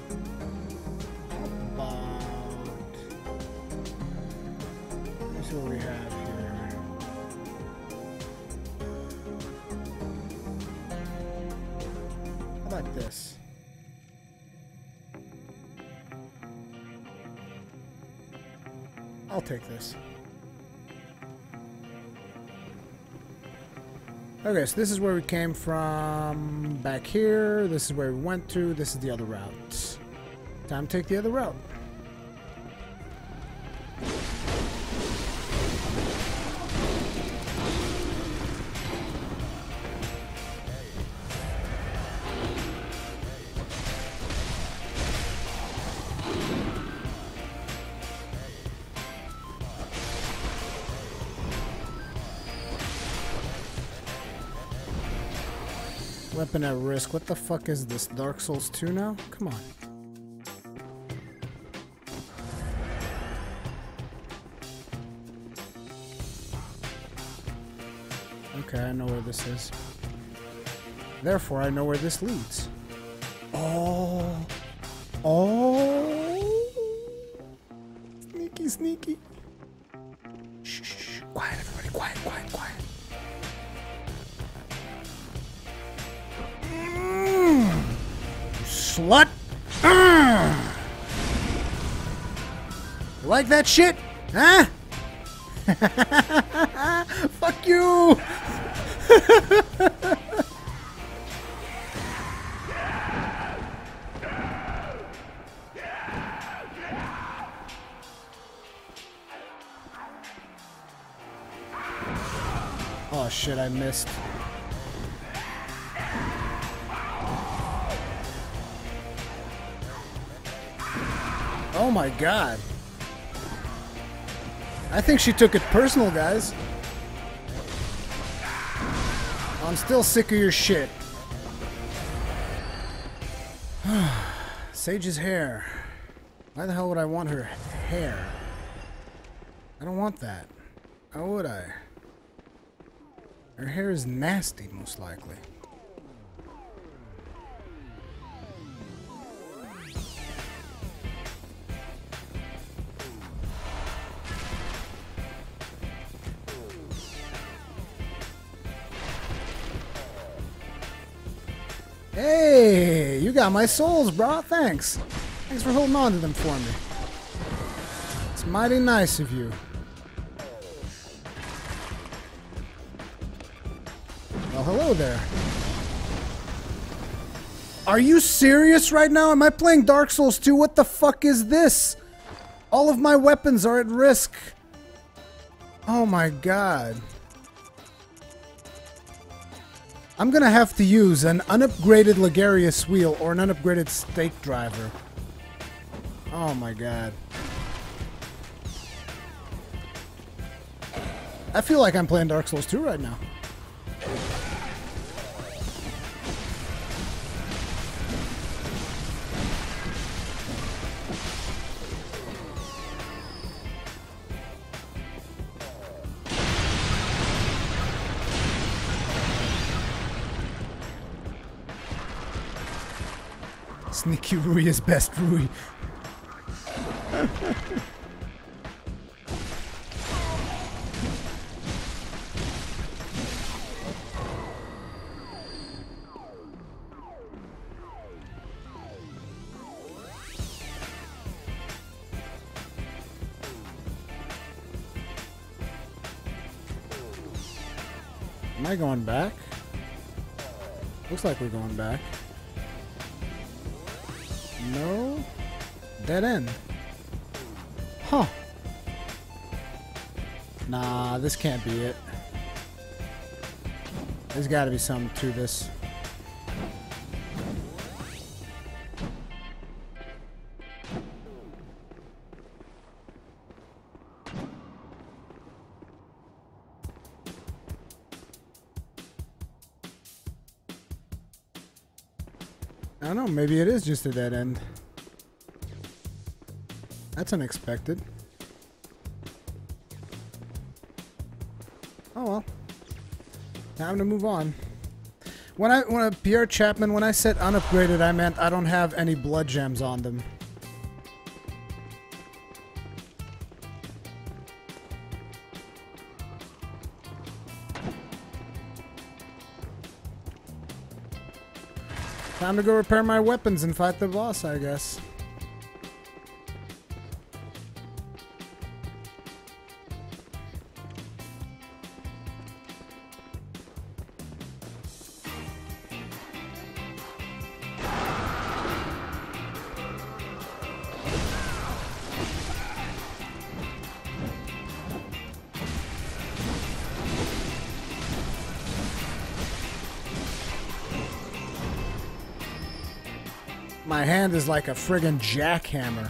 Okay, so this is where we came from back here. This is where we went to. This is the other route. Time to take the other route. At risk. What the fuck is this? Dark Souls 2 now? Come on. Okay, I know where this is. Therefore, I know where this leads. Like that shit? Huh? [laughs] Fuck you! [laughs] Oh shit, I missed. Oh my god. I think she took it personal, guys. I'm still sick of your shit. [sighs] Sage's hair. Why the hell would I want her hair? I don't want that. How would I? Her hair is nasty, most likely. Got my souls, bro. Thanks. Thanks for holding on to them for me. It's mighty nice of you. Well, hello there. Are you serious right now? Am I playing Dark Souls 2? What the fuck is this? All of my weapons are at risk. Oh my god. I'm gonna have to use an unupgraded Logarius wheel or an unupgraded stake driver. Oh my god. I feel like I'm playing Dark Souls 2 right now. Sneaky Rui is best Rui. Am I going back? Looks like we're going back. No. Dead end. Huh. Nah, this can't be it. There's gotta be something to this. Maybe it is just a dead end. That's unexpected. Oh well. Time to move on. When I when I, Pierre Chapman, when I said unupgraded, I meant I don't have any blood gems on them. Time to go repair my weapons and fight the boss, I guess. Hand is like a friggin' jackhammer.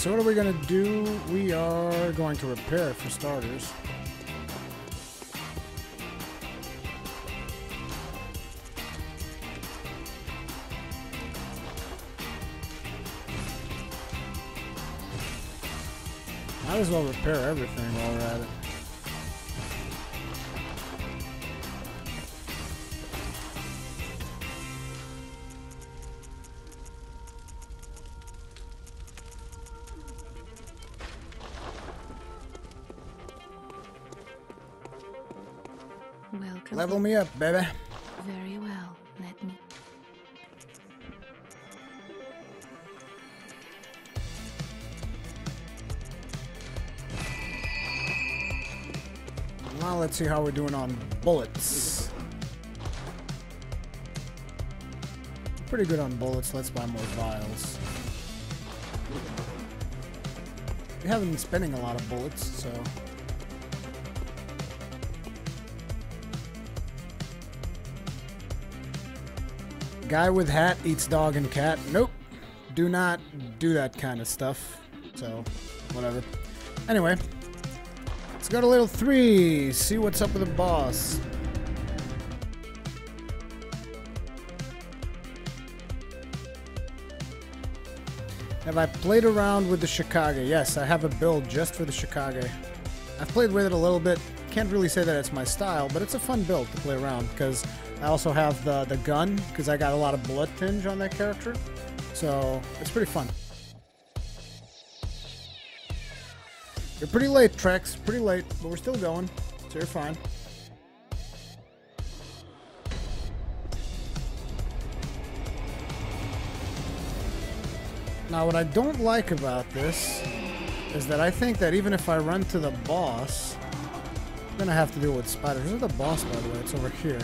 So what are we gonna do? We are going to repair for starters. Might as well repair everything while we're at it. Welcome. Me up, baby. Very well. Let me. Now let's see how we're doing on bullets. Pretty good on bullets. Let's buy more vials. We haven't been spending a lot of bullets, so. Guy with hat eats dog and cat. Nope. Do not do that kind of stuff. So, whatever. Anyway, let's go to level 3. See what's up with the boss. Have I played around with the Chikage? Yes, I have a build just for the Chikage. I've played with it a little bit. Can't really say that it's my style, but it's a fun build to play around because I also have the, the gun because I got a lot of blood tinge on that character. So it's pretty fun. You're pretty late, Trex. Pretty late, but we're still going, so you're fine. Now, what I don't like about this is that I think that even if I run to the boss, I'm gonna have to deal with spiders. Where's the boss, by the way? It's over here.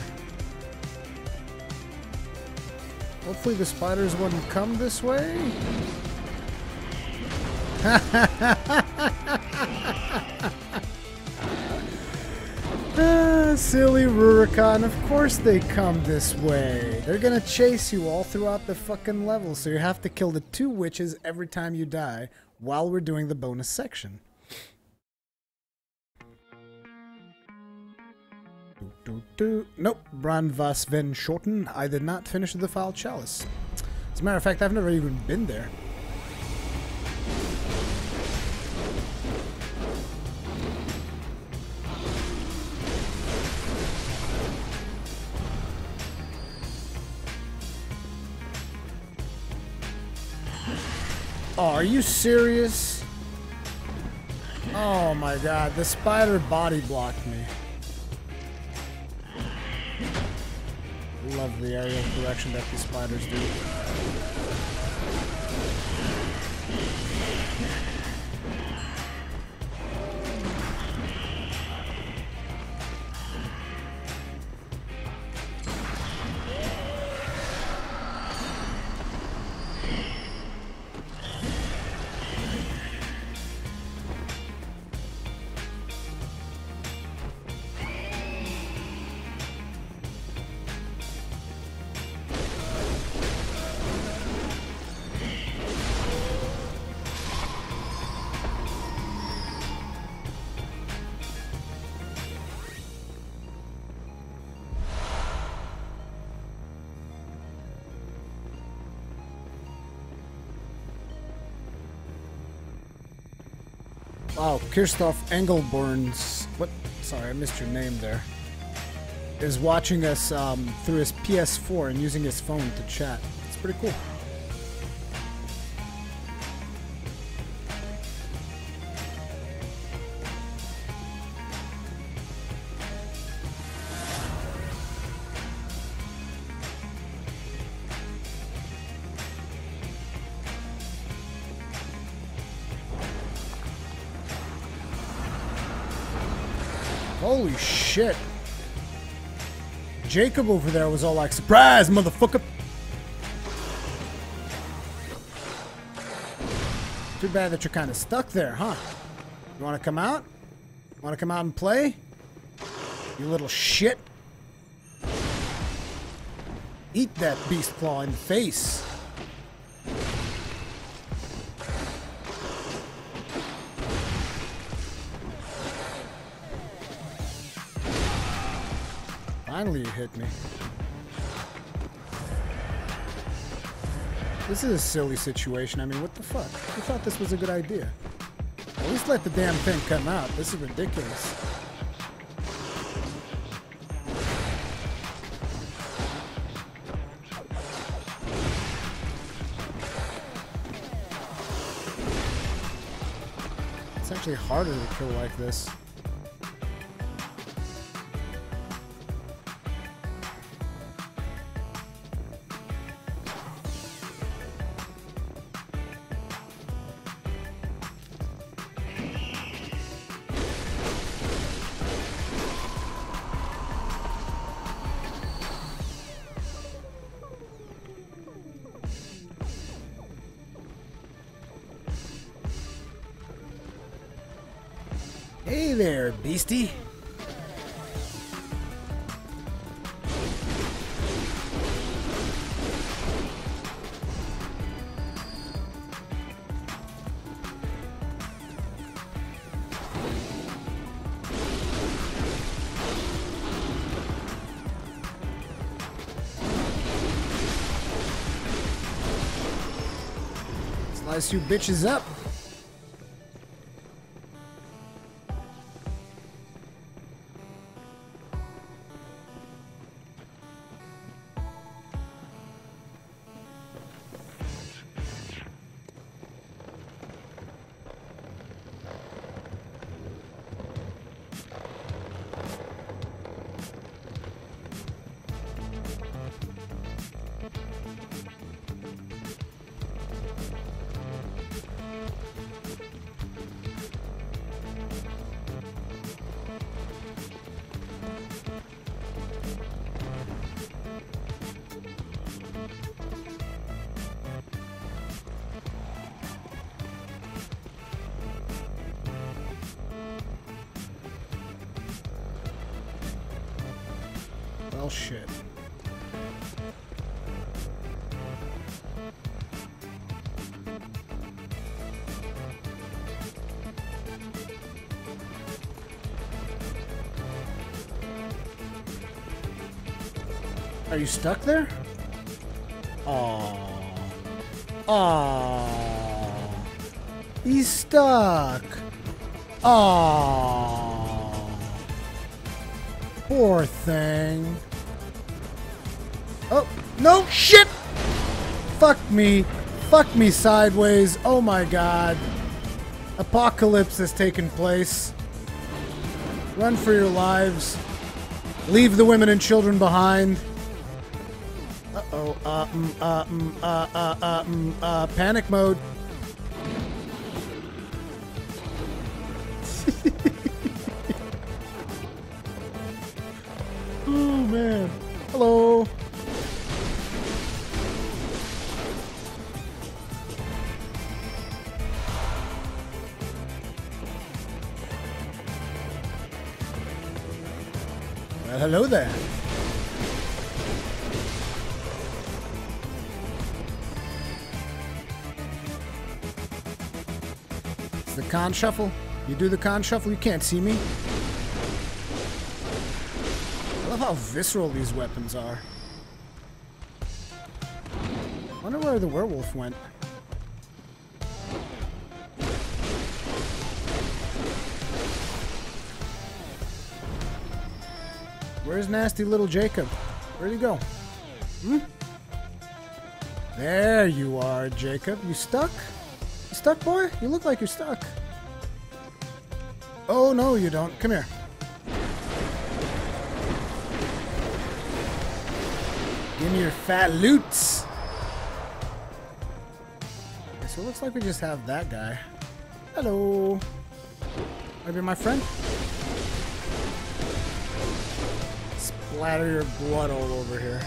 Hopefully the spiders wouldn't come this way. [laughs] Ah, silly Rurikhan, of course they come this way. They're gonna chase you all throughout the fucking level, so you have to kill the two witches every time you die while we're doing the bonus section. Do. Nope, Brandvas Ven Shorten. I did not finish the Foul Chalice. As a matter of fact, I've never even been there. Oh, are you serious? Oh my god, the spider body blocked me. I love the aerial correction that these spiders do. Wow, Kirstoff Engelborn's what? Sorry, I missed your name there. Is watching us um, through his PS4 and using his phone to chat. It's pretty cool. Shit. Jacob over there was all like, surprise, motherfucker. Too bad that you're kind of stuck there, huh? You want to come out? Want to come out and play? You little shit. Eat that beast claw in the face. Finally, you hit me. This is a silly situation. I mean, what the fuck? Who thought this was a good idea? At least let the damn thing come out. This is ridiculous. It's actually harder to kill like this. Slice you bitches up. Well, shit. Are you stuck there? Aww. Aww. He's stuck. Aww. Me. Fuck me sideways. Oh my god. Apocalypse has taken place. Run for your lives. Leave the women and children behind. Uh-oh. Uh, mm, uh, mm, uh, uh, uh, mm, uh, panic mode. Con shuffle. You do the con shuffle, you can't see me. I love how visceral these weapons are. wonder where the werewolf went. Where's nasty little Jacob? Where'd he go? Hmm? There you are, Jacob. You stuck? You stuck, boy? You look like you're stuck. Oh, no, you don't. Come here. Give me your fat loots. Okay, so it looks like we just have that guy. Hello. Maybe my friend? Splatter your blood all over here.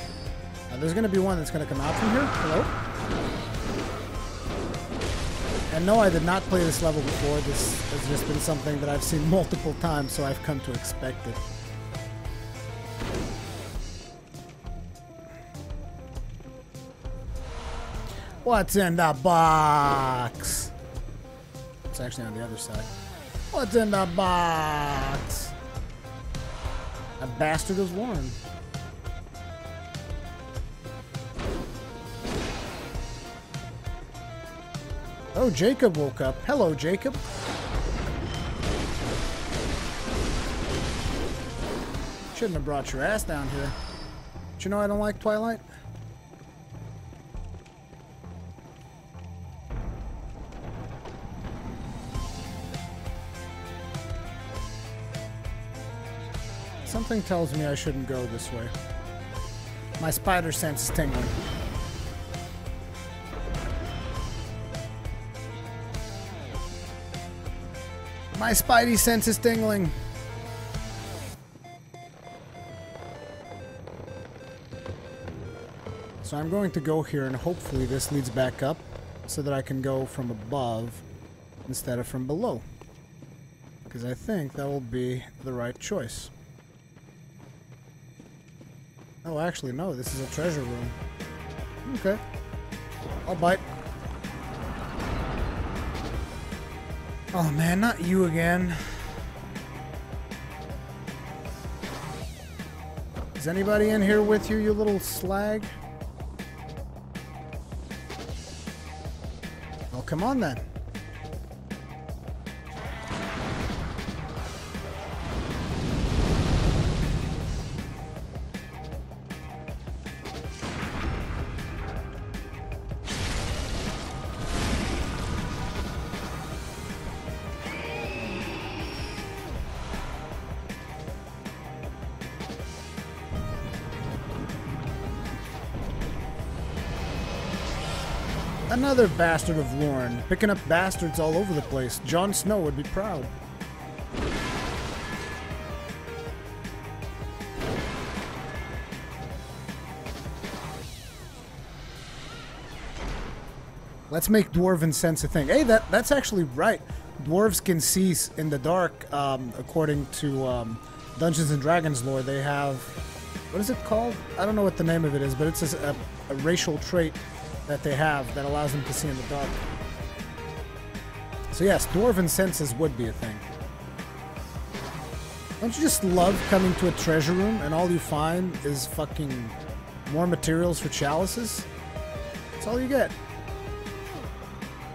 Now, there's going to be one that's going to come out from here. Hello? And no, I did not play this level before. This has just been something that I've seen [laughs] multiple times, so I've come to expect it. What's in the box? It's actually on the other side. What's in the box? A bastard of Loran. Oh, Jacob woke up. Hello, Jacob. Shouldn't have brought your ass down here. But you know I don't like Twilight? Something tells me I shouldn't go this way. My spider sense is tingling. My spidey sense is tingling. So I'm going to go here and hopefully this leads back up so that I can go from above instead of from below. Because I think that will be the right choice. Oh, actually, no. This is a treasure room. Okay. I'll bite. Oh, man, not you again. Is anybody in here with you, you little slag? Well, come on then. Another bastard of Loran, picking up bastards all over the place. Jon Snow would be proud. Let's make dwarven sense a thing. Hey, that that's actually right. Dwarves can see in the dark, um, according to um, Dungeons and Dragons lore. They have what is it called? I don't know what the name of it is, but it's a, a, a racial trait that they have that allows them to see in the dark. So yes, dwarven senses would be a thing. Don't you just love coming to a treasure room and all you find is fucking more materials for chalices? That's all you get.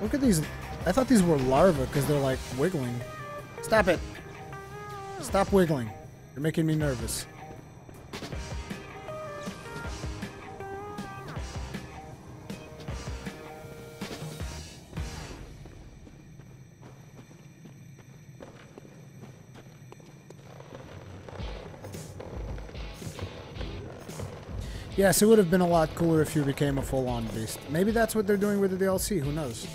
Look at these. I thought these were larvae because they're like wiggling. Stop it. Stop wiggling. You're making me nervous. Yes, it would have been a lot cooler if you became a full-on beast. Maybe that's what they're doing with the DLC. Who knows?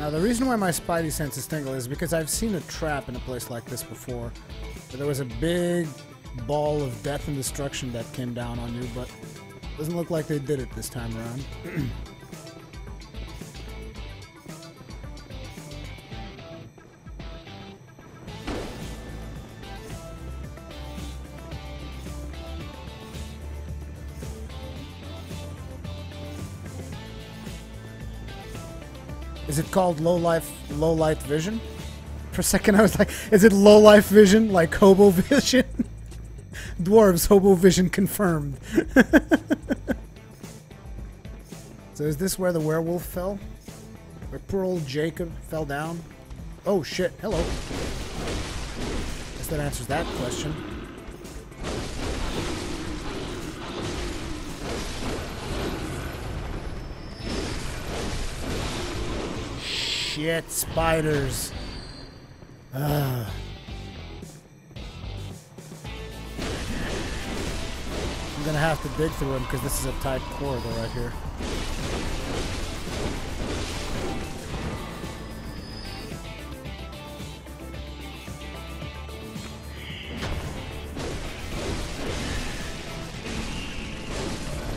Now, the reason why my spidey senses tingle is because I've seen a trap in a place like this before. There was a big ball of death and destruction that came down on you, but doesn't look like they did it this time around. Is it called low life low light vision? For a second I was like, is it low life vision like hobo [laughs] vision? Dwarves hobo vision confirmed. [laughs] so is this where the werewolf fell? Where poor old Jacob fell down? Oh shit, hello. Guess that answers that question. Shit, spiders. Ugh. Gonna have to dig through them because this is a tight corridor right here.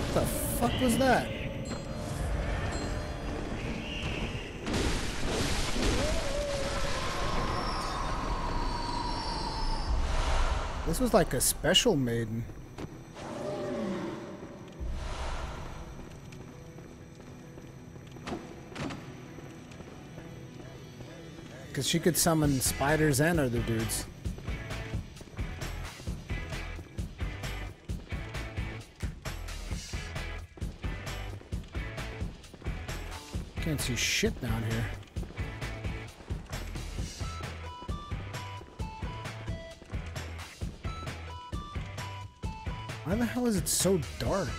What the fuck was that? This was like a special maiden. Because she could summon spiders and other dudes. Can't see shit down here. Why the hell is it so dark?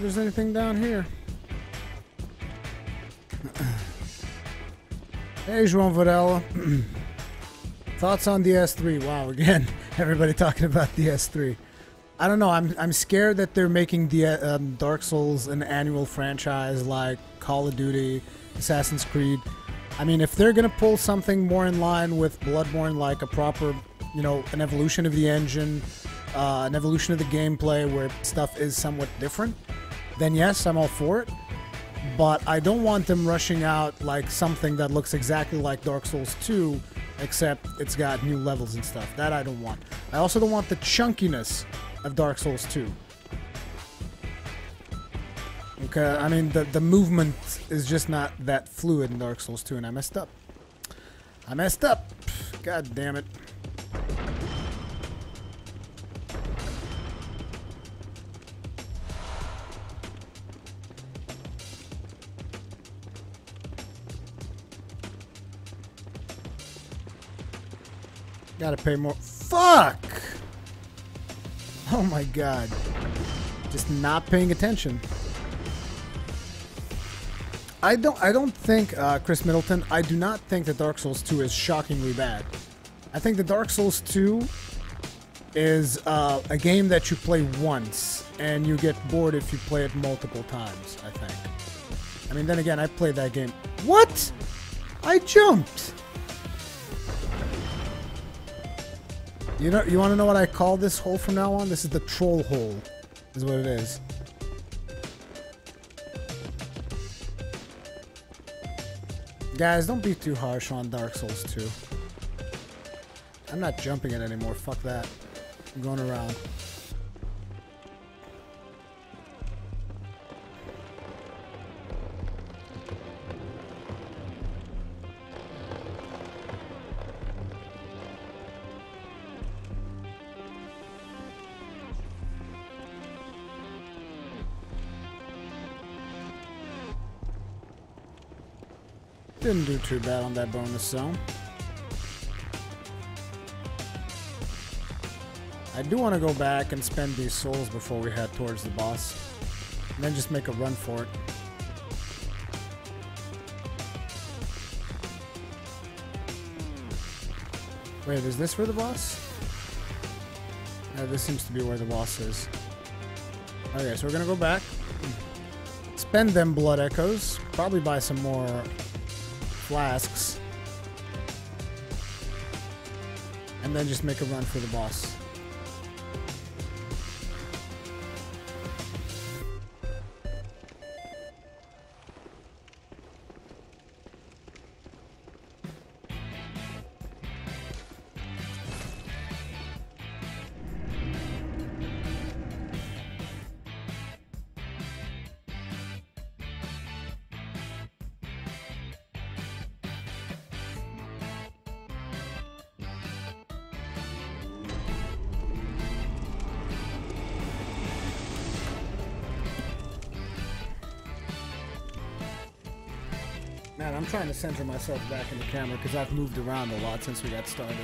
Like there's anything down here. [clears throat] hey, João Varela. [clears throat] Thoughts on the S3? Wow, again, [laughs] everybody talking about the S3. I don't know. I'm I'm scared that they're making the um, Dark Souls an annual franchise like Call of Duty, Assassin's Creed. I mean, if they're gonna pull something more in line with Bloodborne, like a proper, you know, an evolution of the engine, uh, an evolution of the gameplay where stuff is somewhat different, then yes, I'm all for it. But I don't want them rushing out like something that looks exactly like Dark Souls 2, except it's got new levels and stuff. That I don't want. I also don't want the chunkiness of Dark Souls 2. Okay, I mean, the, the movement is just not that fluid in Dark Souls 2, and I messed up. I messed up. God damn it. Gotta pay more. Fuck! Oh my god. Just not paying attention. I don't. I don't think uh, Chris Middleton. I do not think that Dark Souls 2 is shockingly bad. I think the Dark Souls 2 is uh, a game that you play once and you get bored if you play it multiple times. I think. I mean, then again, I played that game. What? I jumped. You know, you want to know what I call this hole from now on? This is the troll hole, is what it is. Guys, don't be too harsh on Dark Souls 2. I'm not jumping it anymore. Fuck that. I'm going around. Didn't do too bad on that bonus zone. I do want to go back and spend these souls before we head towards the boss. And then just make a run for it. Wait, is this for the boss? No, this seems to be where the boss is. Okay, so we're gonna go back. Spend them blood echoes. Probably buy some more flasks. And then just make a run for the boss. Center myself back in the camera because I've moved around a lot since we got started.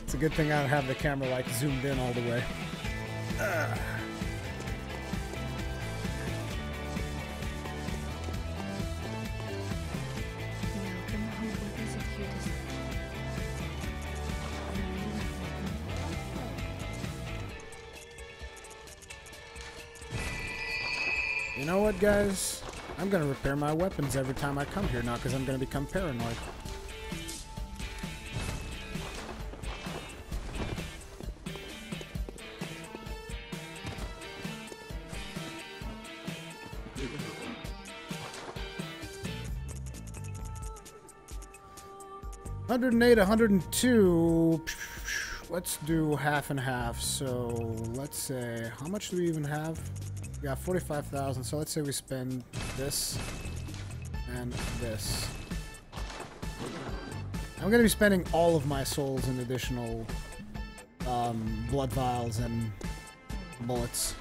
it's a good thing I don't have the camera like zoomed in all the way. Ugh. You know what, guys? I'm gonna repair my weapons every time I come here now because I'm gonna become paranoid. Hundred and eight, hundred and two. Let's do half and half. So let's say, how much do we even have? We got 45,000. So let's say we spend this and this. I'm going to be spending all of my souls in additional um, blood vials and bullets.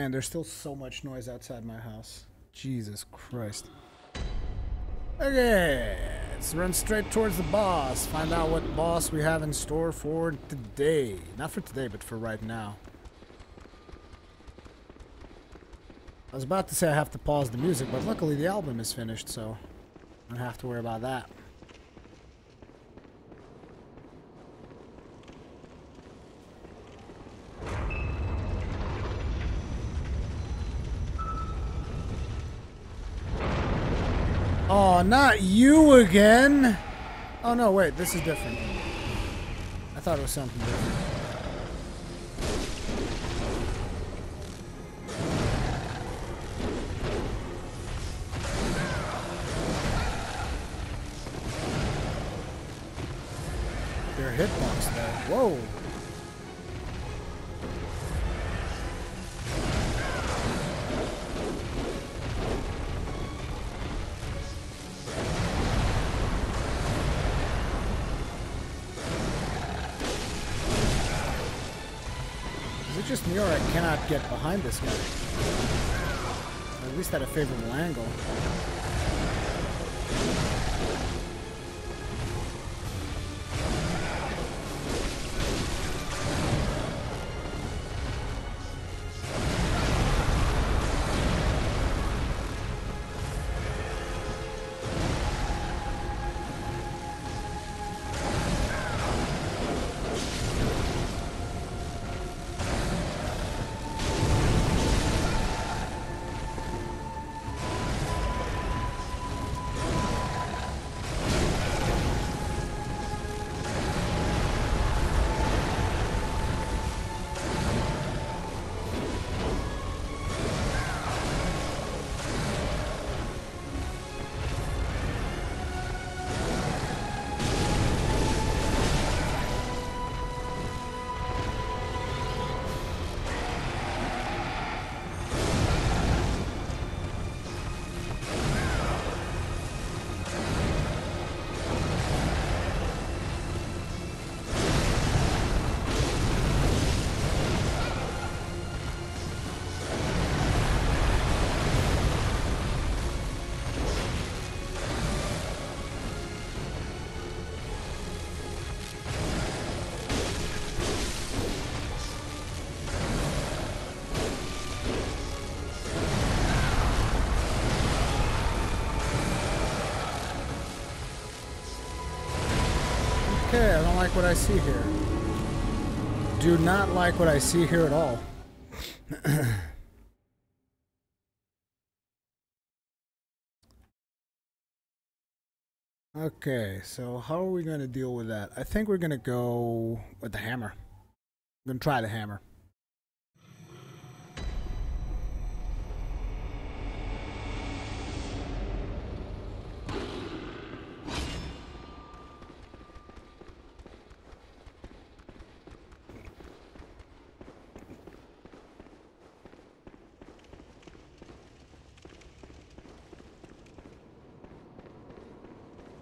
Man, there's still so much noise outside my house. Jesus Christ. Okay, let's run straight towards the boss. Find out what boss we have in store for today. Not for today, but for right now. I was about to say I have to pause the music, but luckily the album is finished, so I don't have to worry about that. Not you again! Oh no, wait, this is different. I thought it was something different. Behind this guy? At least at a favorable angle. Like what I see here. Do not like what I see here at all. [coughs] okay, so how are we going to deal with that? I think we're going to go with the hammer. I'm going to try the hammer.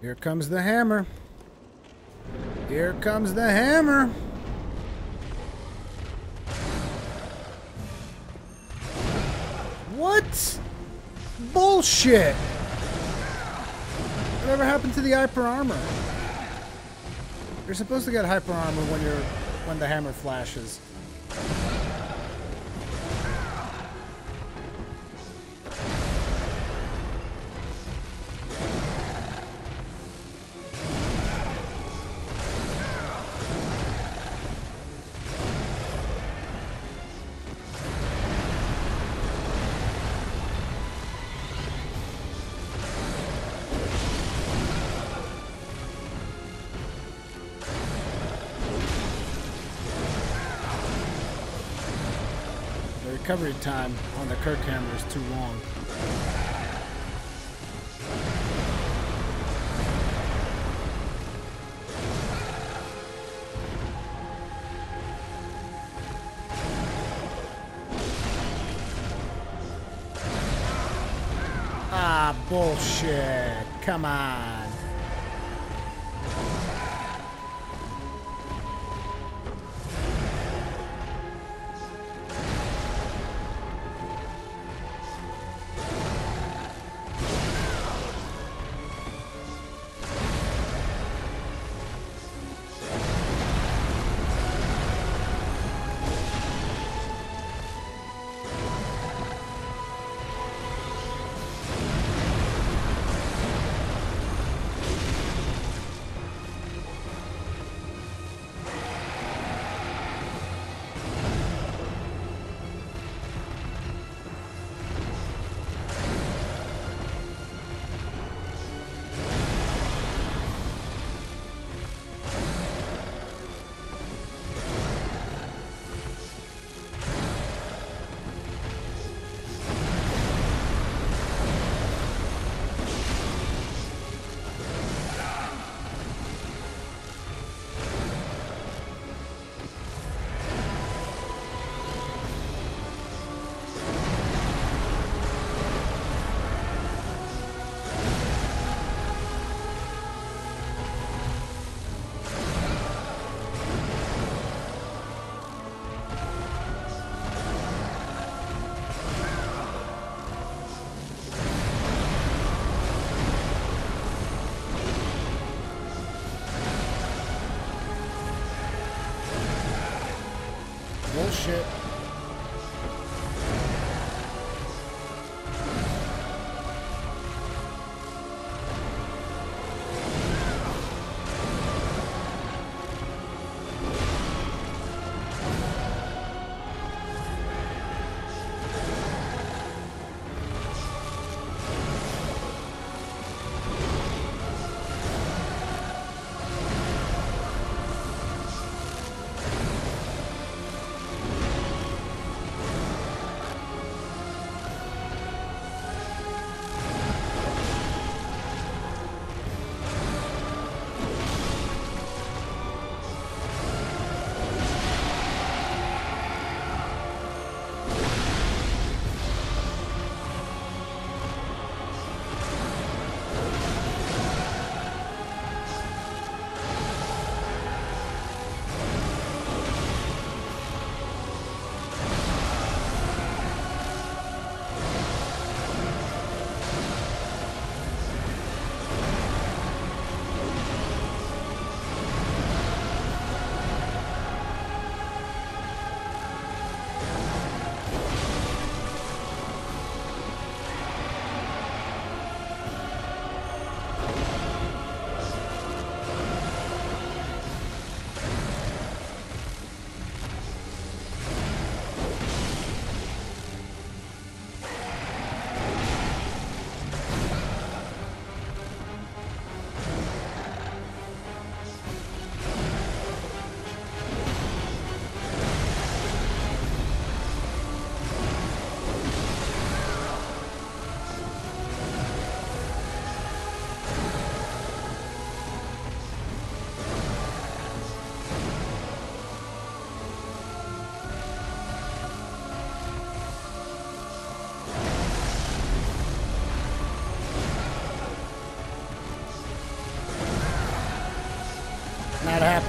Here comes the hammer. Here comes the hammer. What? Bullshit! Whatever happened to the hyper armor? You're supposed to get hyper armor when you're when the hammer flashes. Recovery time on the Kirkhammer is too long. Ah, bullshit. Come on.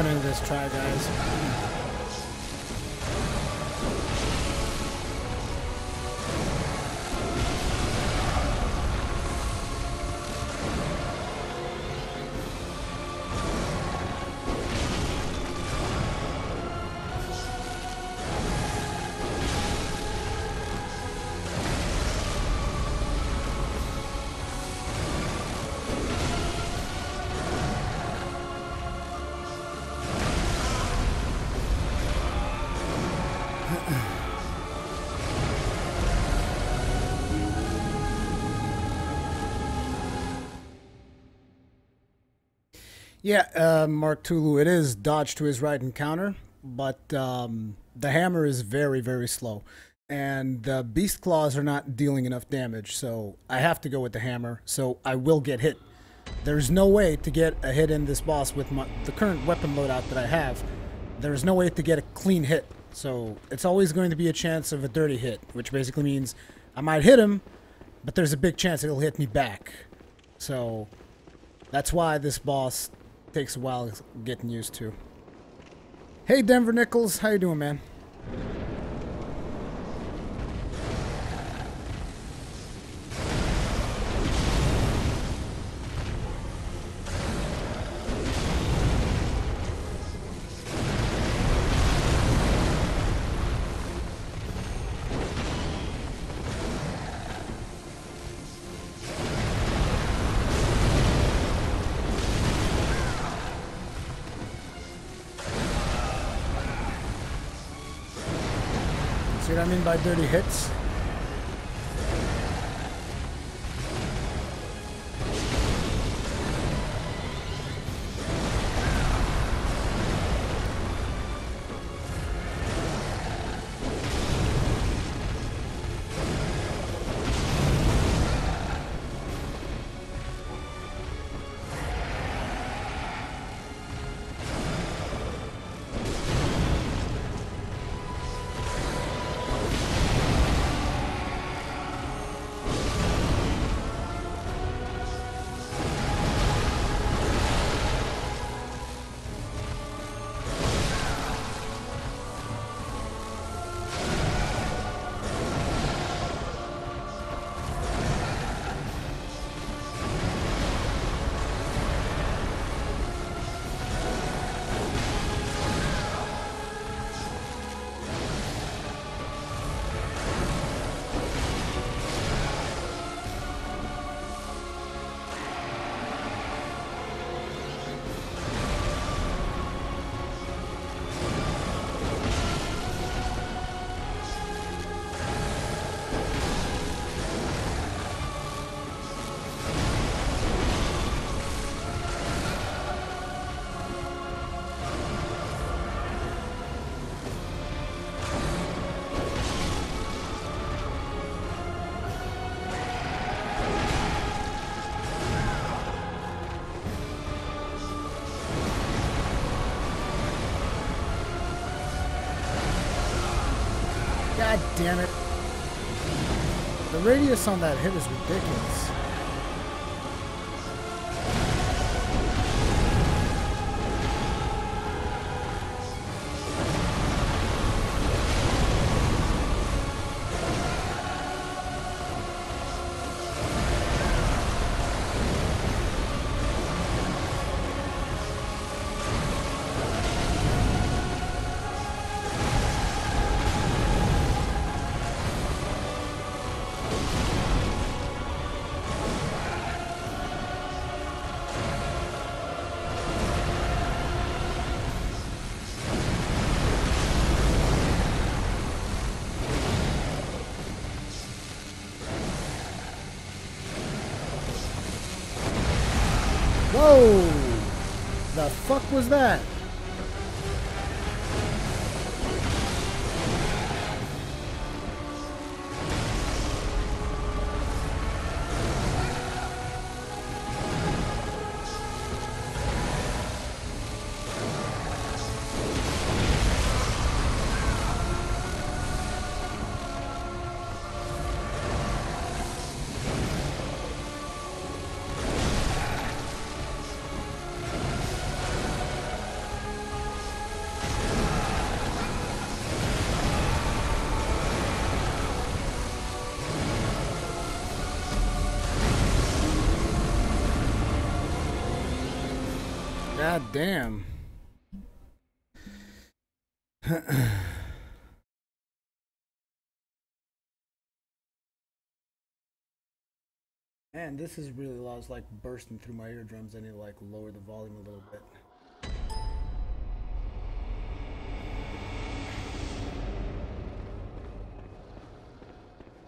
Happening this try, guys. Yeah, uh, Mark Tulu, it is dodge to his right and counter, but um, the hammer is very, very slow. And the beast claws are not dealing enough damage, so I have to go with the hammer, so I will get hit. There's no way to get a hit in this boss with my, the current weapon loadout that I have. There's no way to get a clean hit, so it's always going to be a chance of a dirty hit, which basically means I might hit him, but there's a big chance it'll hit me back. So that's why this boss takes a while getting used to. Hey Denver Nichols, how you doing, man? By dirty hits? Damn it. The radius on that hit is ridiculous. That? God damn. Man, this is really loud. It's like bursting through my eardrums. I need to like lower the volume a little bit.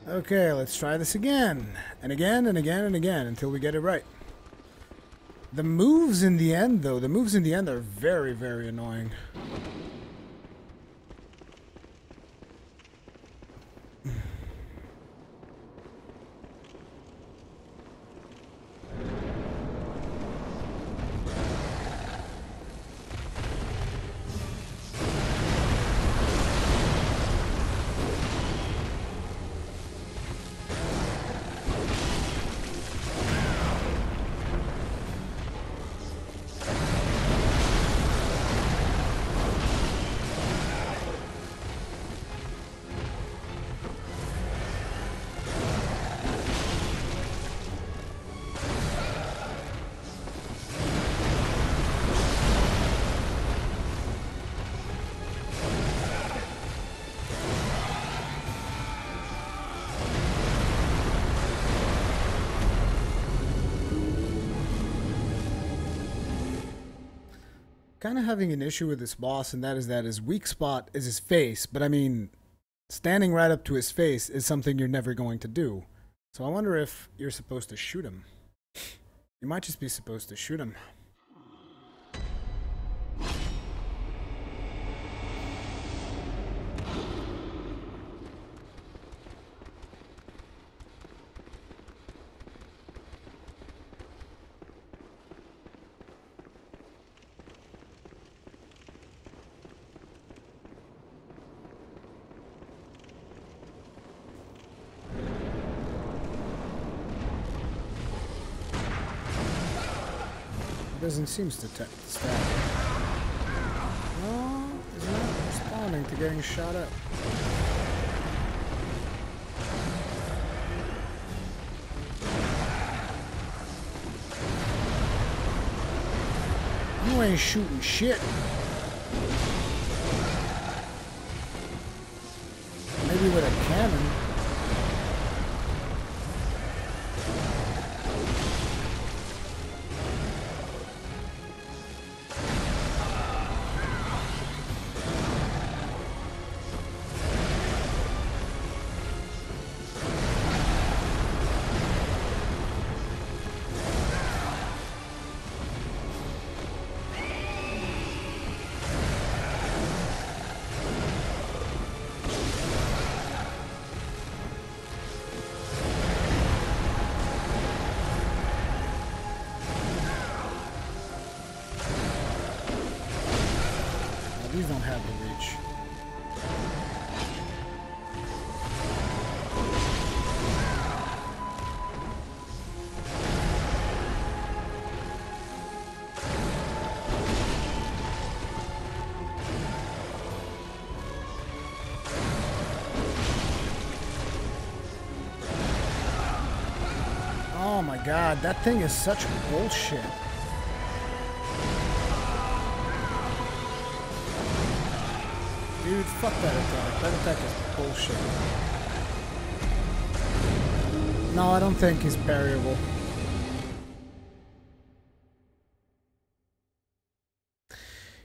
Okay, let's try this again. And again and again and again until we get it right. The moves in the end, though, the moves in the end are very, very annoying. Kind of having an issue with this boss, and that is that his weak spot is his face. But I mean, standing right up to his face is something you're never going to do. So I wonder if you're supposed to shoot him. You might just be supposed to shoot him. Doesn't seem to ta- stab. No, he's not responding to getting shot up. You ain't shooting shit. Maybe with a cannon. God, that thing is such bullshit. Dude, fuck that attack. That attack is bullshit. No, I don't think he's parryable.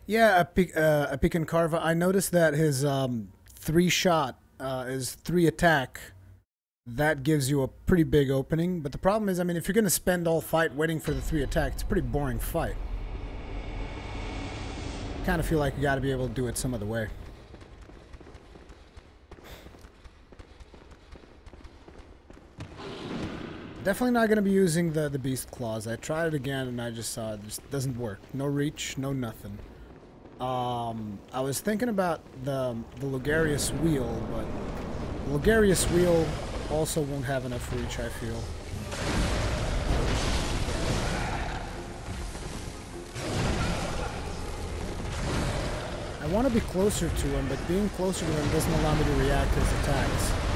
Yeah, a uh, pick and carva. I noticed that his um, three shot uh, is three attack. That gives you a pretty big opening. But the problem is, I mean, if you're gonna spend all fight waiting for the three attack, it's a pretty boring fight. Kind of feel like you got to be able to do it some other way. Definitely not going to be using the, the Beast Claws. I tried it again and I just saw it just doesn't work. No reach, no nothing. Um, I was thinking about the, the Logarius Wheel, but the Logarius Wheel also won't have enough reach, I feel. I want to be closer to him, but being closer to him doesn't allow me to react to his attacks.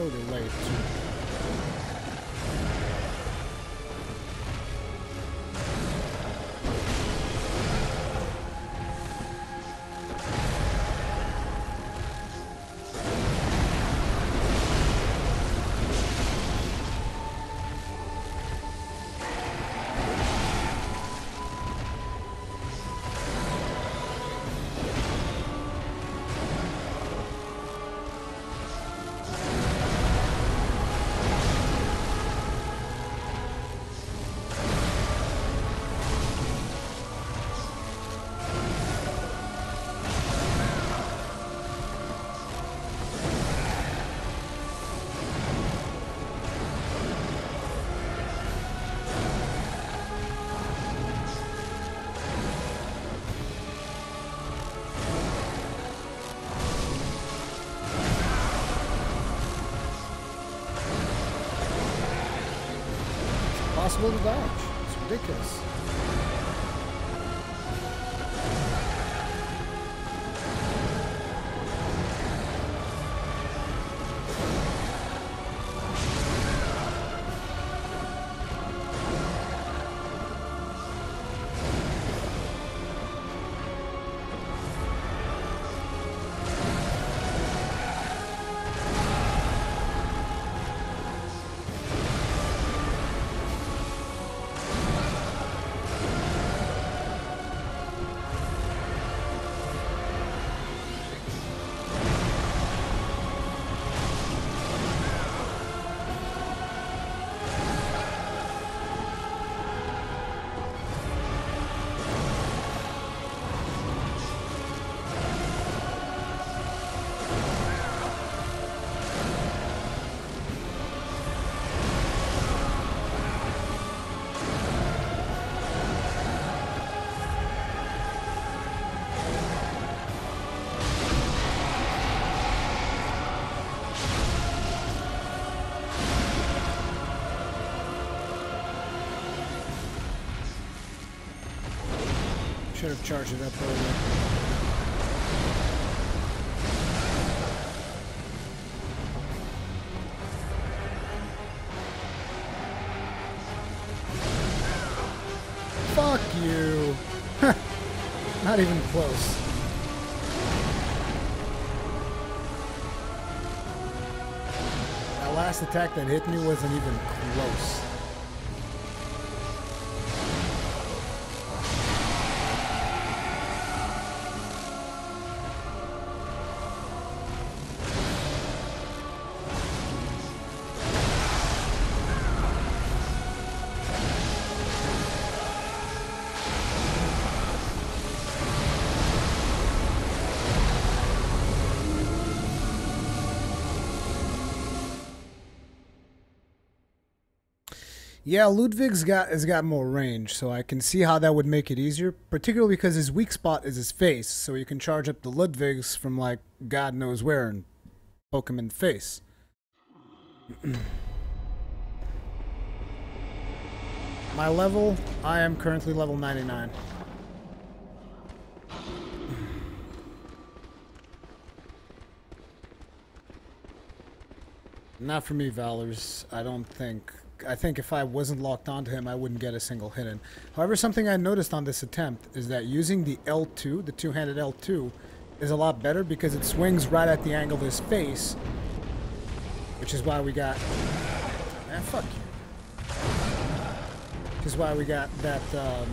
So delayed. Too. Possible to Should have charged it up earlier. Fuck you. [laughs] Not even close. That last attack that hit me wasn't even close. Yeah, Ludwig's got has got more range, so I can see how that would make it easier, particularly because his weak spot is his face, so you can charge up the Ludwigs from like God knows where and poke him in the face. [clears throat] My level, I am currently level 99. Not for me, Valors. I don't think. I think if I wasn't locked onto him, I wouldn't get a single hit in. However, something I noticed on this attempt is that using the L2, the two-handed L2, is a lot better because it swings right at the angle of his face, which is why we got. Man, fuck you. Which is why we got that. Um,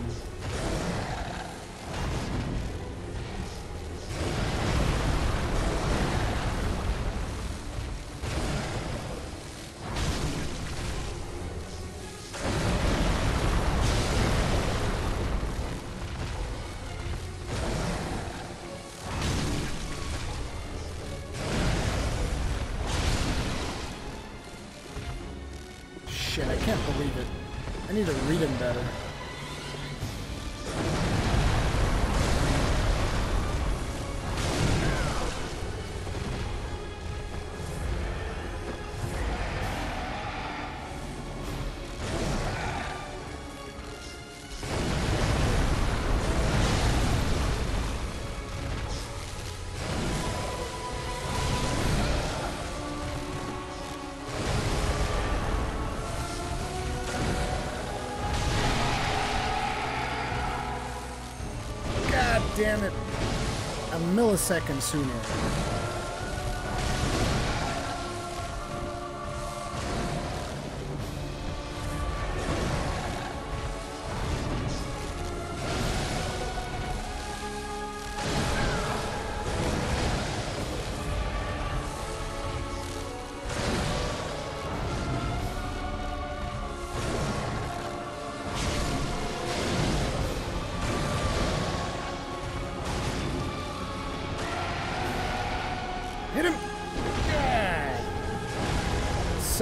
millisecond sooner.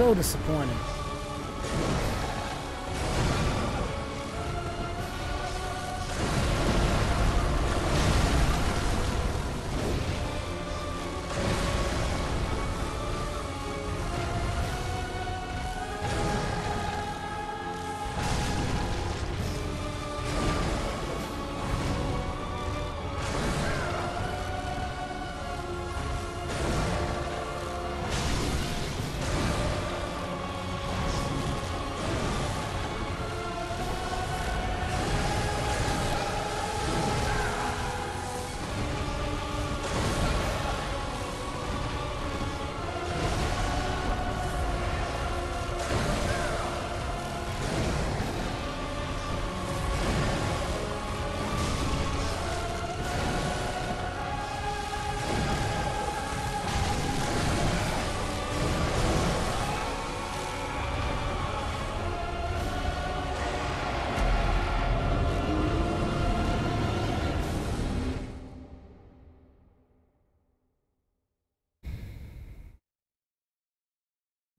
So disappointing.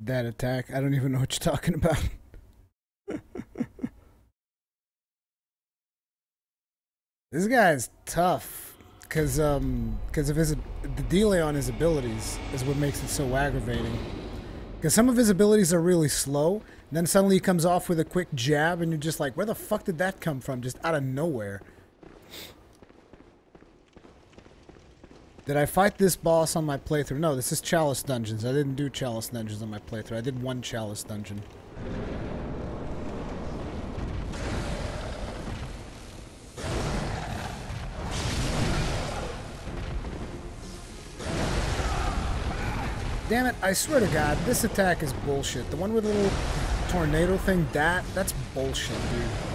That attack. I don't even know what you're talking about. [laughs] this guy's tough. Cause um, cause of his the delay on his abilities is what makes it so aggravating. Cause some of his abilities are really slow, then suddenly he comes off with a quick jab, and you're just like, where the fuck did that come from? Just out of nowhere. Did I fight this boss on my playthrough? No, this is Chalice Dungeons. I didn't do Chalice Dungeons on my playthrough. I did one Chalice Dungeon. Damn it, I swear to God, this attack is bullshit. The one with the little tornado thing, that, that's bullshit, dude.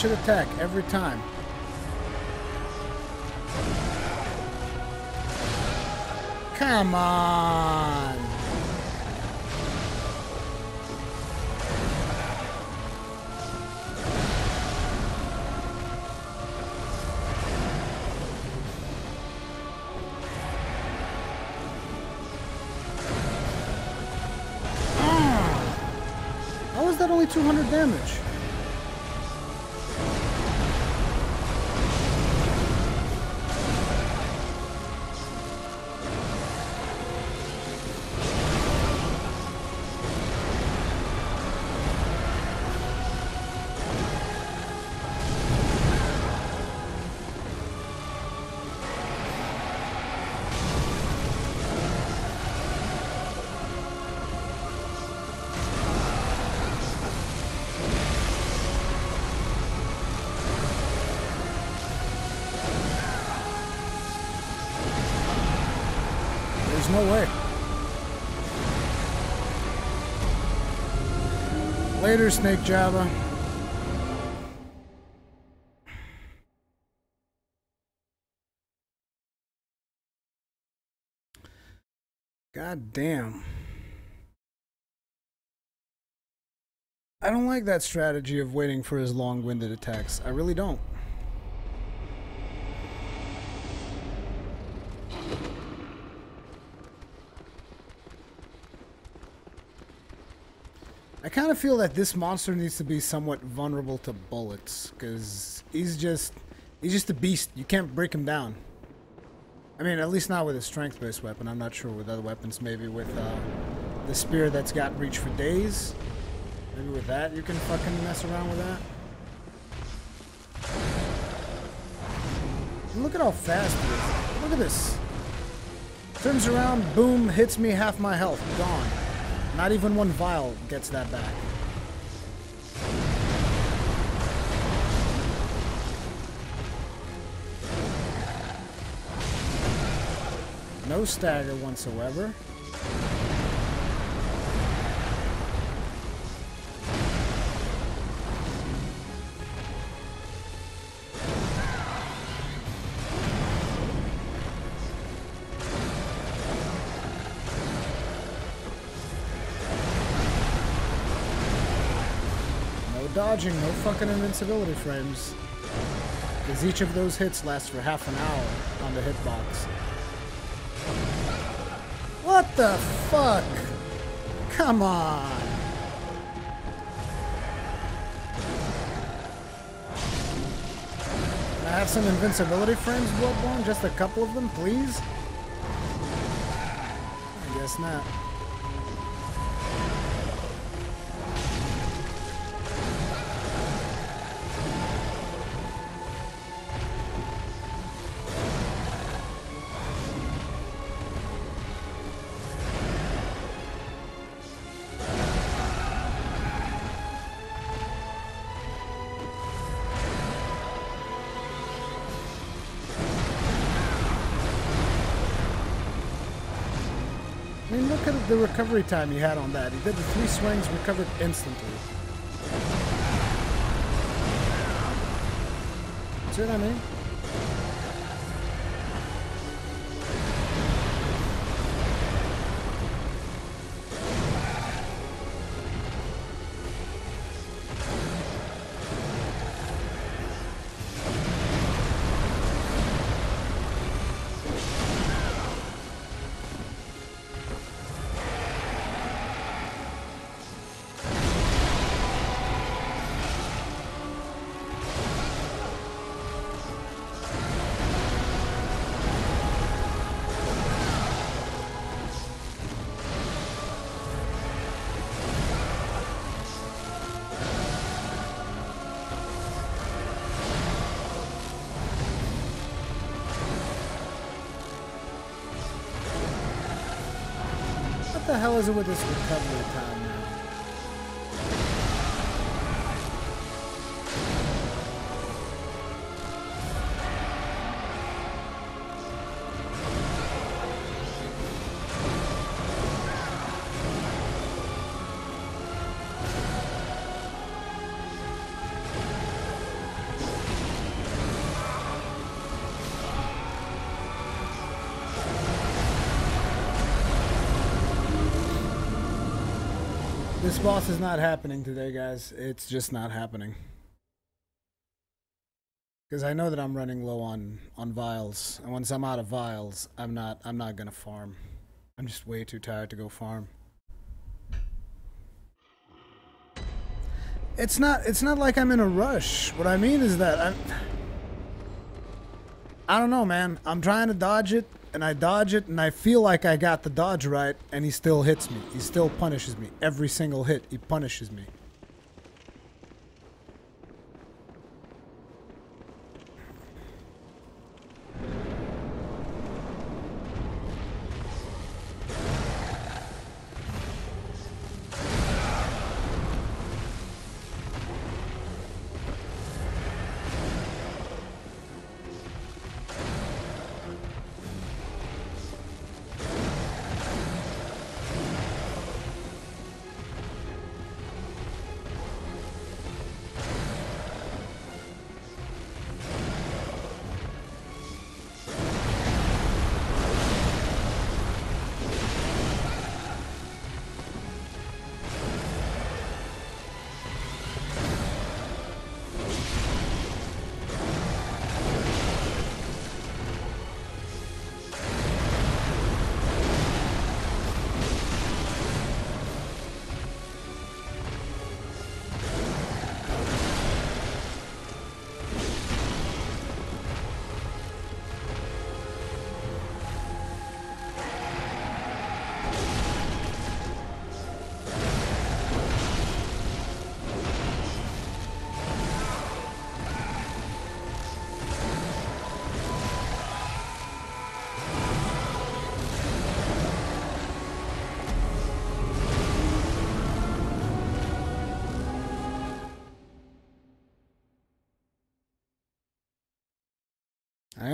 Bullshit attack every time. Come on! Ah. How is that only 200 damage? Later, Snake Java. God damn. I don't like that strategy of waiting for his long-winded attacks. I really don't. Kind of feel that this monster needs to be somewhat vulnerable to bullets, because he's just, he's just a beast. You can't break him down. I mean, at least not with a strength-based weapon. I'm not sure with other weapons. Maybe with uh, the spear that's got reach for days. Maybe with that you can fucking mess around with that. Look at how fast it is. Look at this. Turns around, boom, hits me half my health. Gone. Not even one vial gets that back. No stagger whatsoever. Dodging, no fucking invincibility frames. Because each of those hits lasts for half an hour on the hitbox. What the fuck? Come on. I have some invincibility frames, Bloodborne? Just a couple of them, please? I guess not. The recovery time he had on that. He did the three swings, recovered instantly. See what I mean? What the hell boss is not happening today, guys. It's just not happening. Because I know that I'm running low on on vials, and once I'm out of vials, I'm not I'm not gonna farm. I'm just way too tired to go farm. It's not it's not like I'm in a rush. What I mean is that I'm I don't know, man. I'm trying to dodge it, and I dodge it, and I feel like I got the dodge right, and he still hits me. He still punishes me. Every single hit, he punishes me.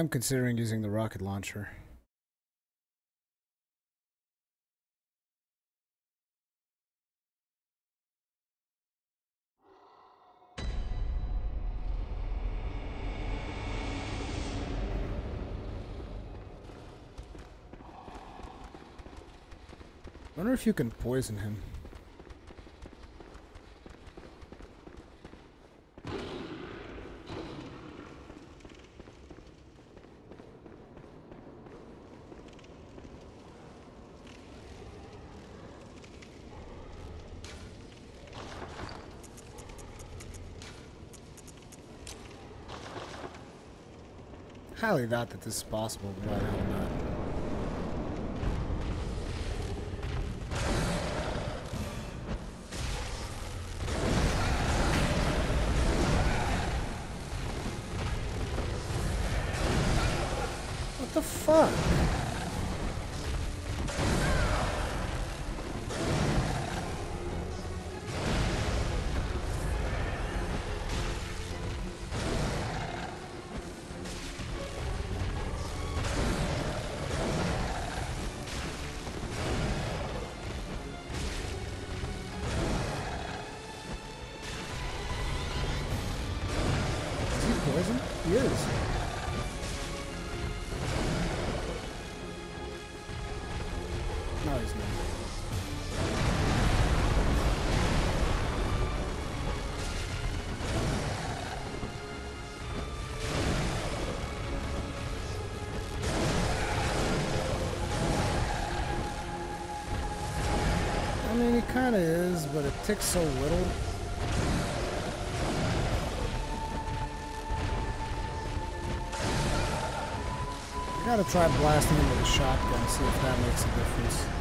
I am considering using the rocket launcher. I wonder if you can poison him. Highly doubt that this is possible, but I hope not. What the fuck? Ticks so little. I gotta try blasting him with a shotgun, see if that makes a difference.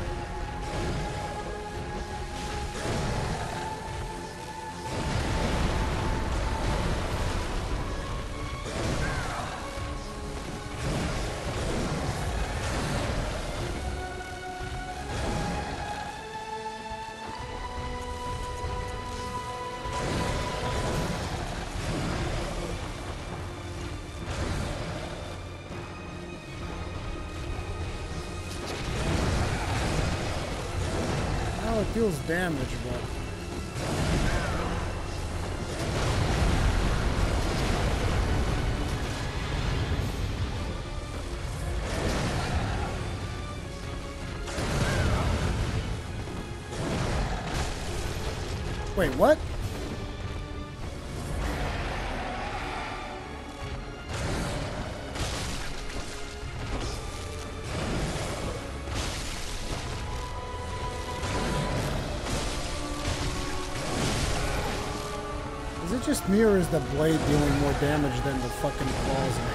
Damage, Or is the blade dealing more damage than the fucking claws and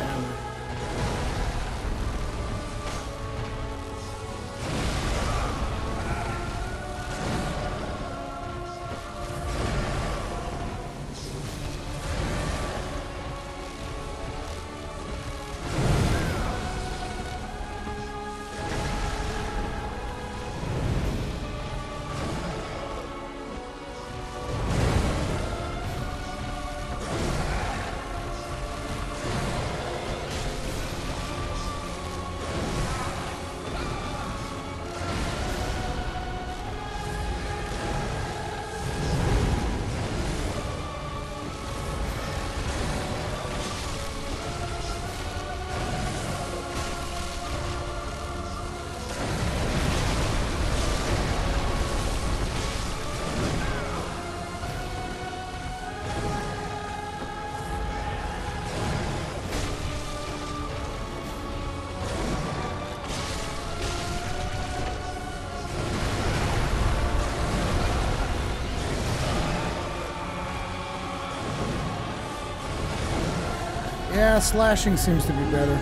slashing seems to be better.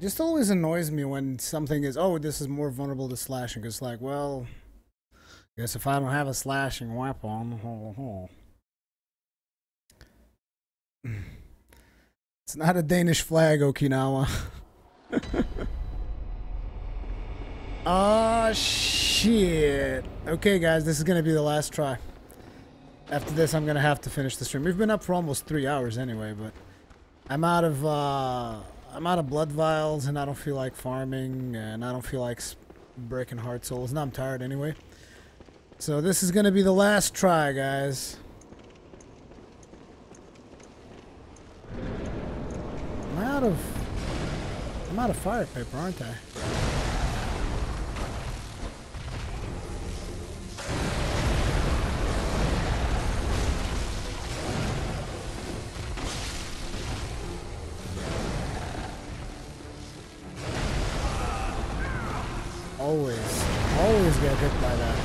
Just always annoys me when something is, oh, this is more vulnerable to slashing. It's like, well, I guess if I don't have a slashing weapon, ho, ho. [sighs] it's not a Danish flag, Okinawa. [laughs] Ah, shit. Okay, guys, this is gonna be the last try. After this, I'm gonna have to finish the stream. We've been up for almost three hours anyway, but I'm out of uh, I'm out of blood vials, and I don't feel like farming, and I don't feel like breaking heart souls. And I'm tired anyway. So this is gonna be the last try, guys. I'm out of I'm out of fire paper, aren't I? Always, always get hit by that.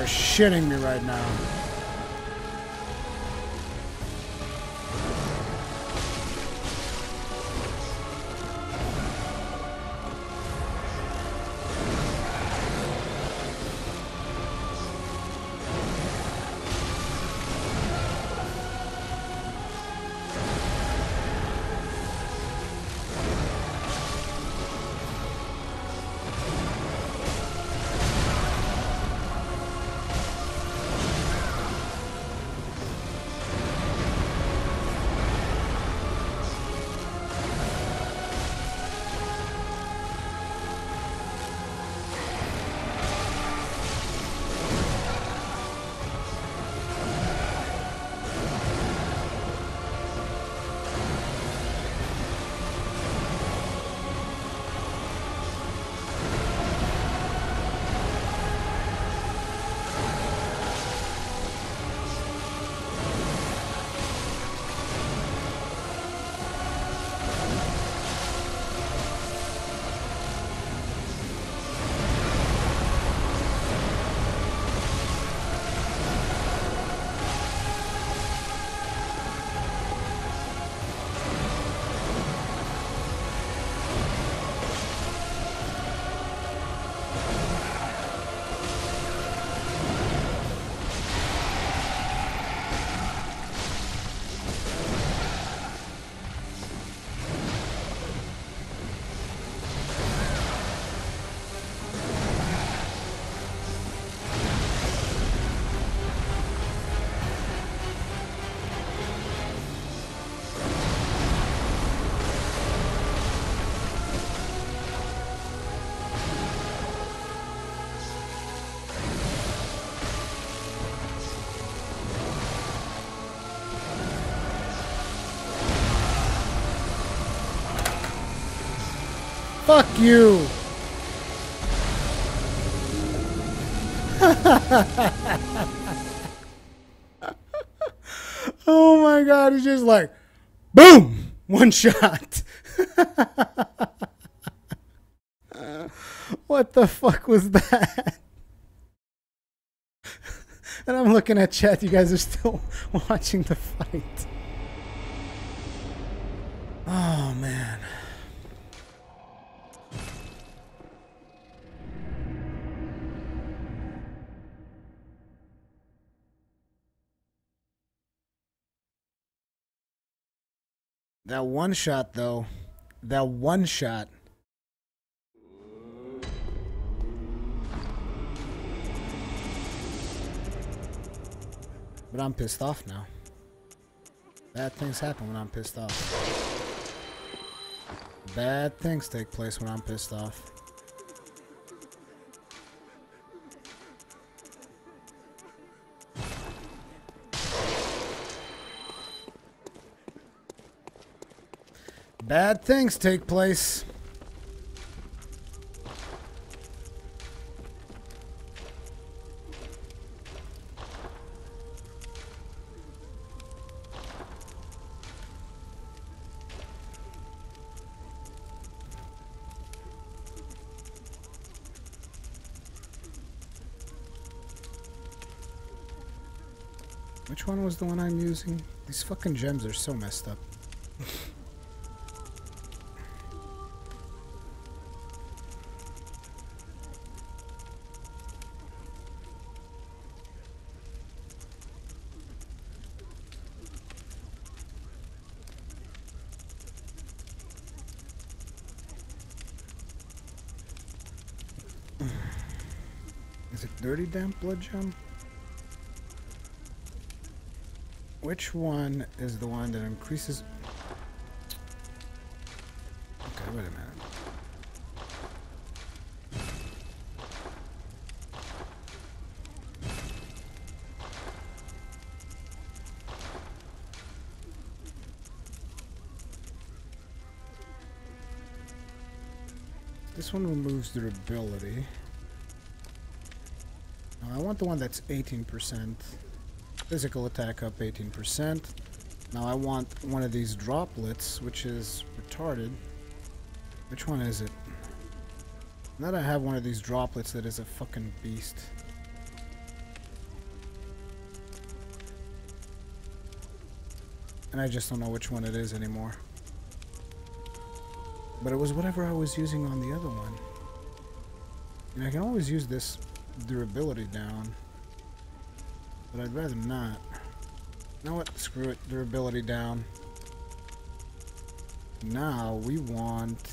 Are shitting me right now. Fuck you! [laughs] oh my god, it's just like, boom! One shot. [laughs] what the fuck was that? [laughs] and I'm looking at chat, you guys are still watching the fight. Oh man. That one shot, though, that one shot. But I'm pissed off now. Bad things happen when I'm pissed off. Bad things take place when I'm pissed off. Bad things take place. Which one was the one I'm using? These fucking gems are so messed up. Blood gem? Which one is the one that increases? Okay, wait a minute. This one removes I want the one that's 18%. Physical attack up 18%. Now I want one of these droplets, which is retarded. Which one is it? Now that I have one of these droplets that is a fucking beast. And I just don't know which one it is anymore. But it was whatever I was using on the other one. And I can always use this durability down. But I'd rather not. You know what? Screw it. Durability down. Now we want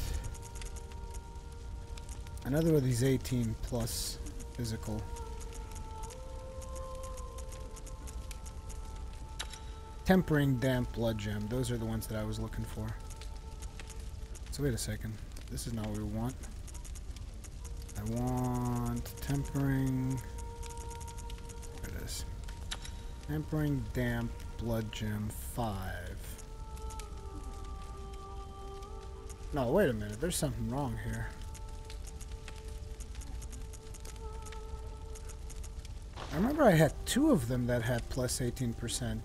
another of these 18 plus physical. Tempering damp blood gem. Those are the ones that I was looking for. So wait a second. This is not what we want. I want tempering. There it is. Tempering damp blood gem 5. No, wait a minute. There's something wrong here. I remember I had two of them that had plus 18%.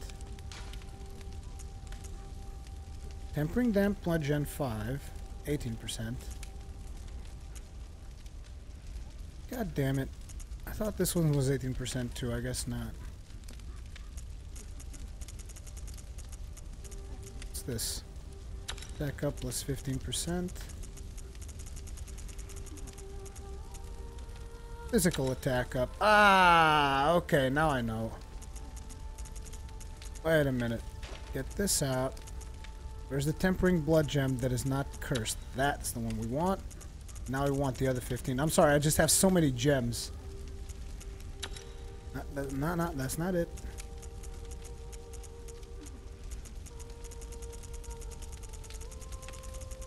Tempering damp blood gem 5, 18%. God damn it. I thought this one was 18% too. I guess not. What's this? Back up plus 15%. Physical attack up. Ah, okay, now I know. Wait a minute. Get this out. Where's the tempering blood gem that is not cursed? That's the one we want. Now we want the other 15. I'm sorry, I just have so many gems. Not, that, not, not, that's not it.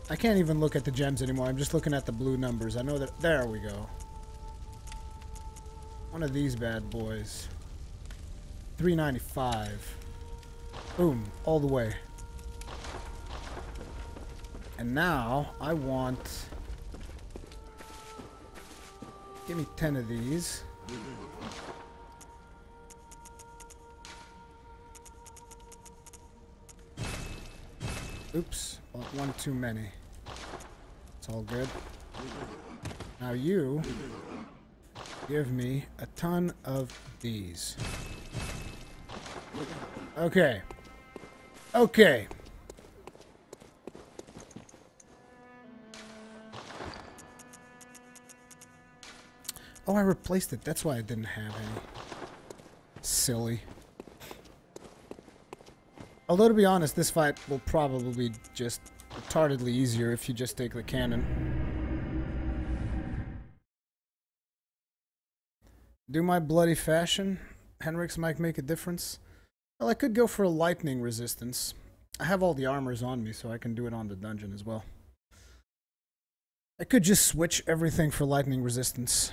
I can't even look at the gems anymore. I'm just looking at the blue numbers. I know that... There we go. One of these bad boys. 395. Boom. All the way. And now, I want... Give me 10 of these. Oops, one too many. It's all good. Now you give me a ton of these. Okay. Okay. Oh, I replaced it. That's why I didn't have any. Silly. Although, to be honest, this fight will probably be just retardedly easier if you just take the cannon. Do my bloody fashion? Henryk's might make a difference. Well, I could go for a lightning resistance. I have all the armors on me, so I can do it on the dungeon as well. I could just switch everything for lightning resistance.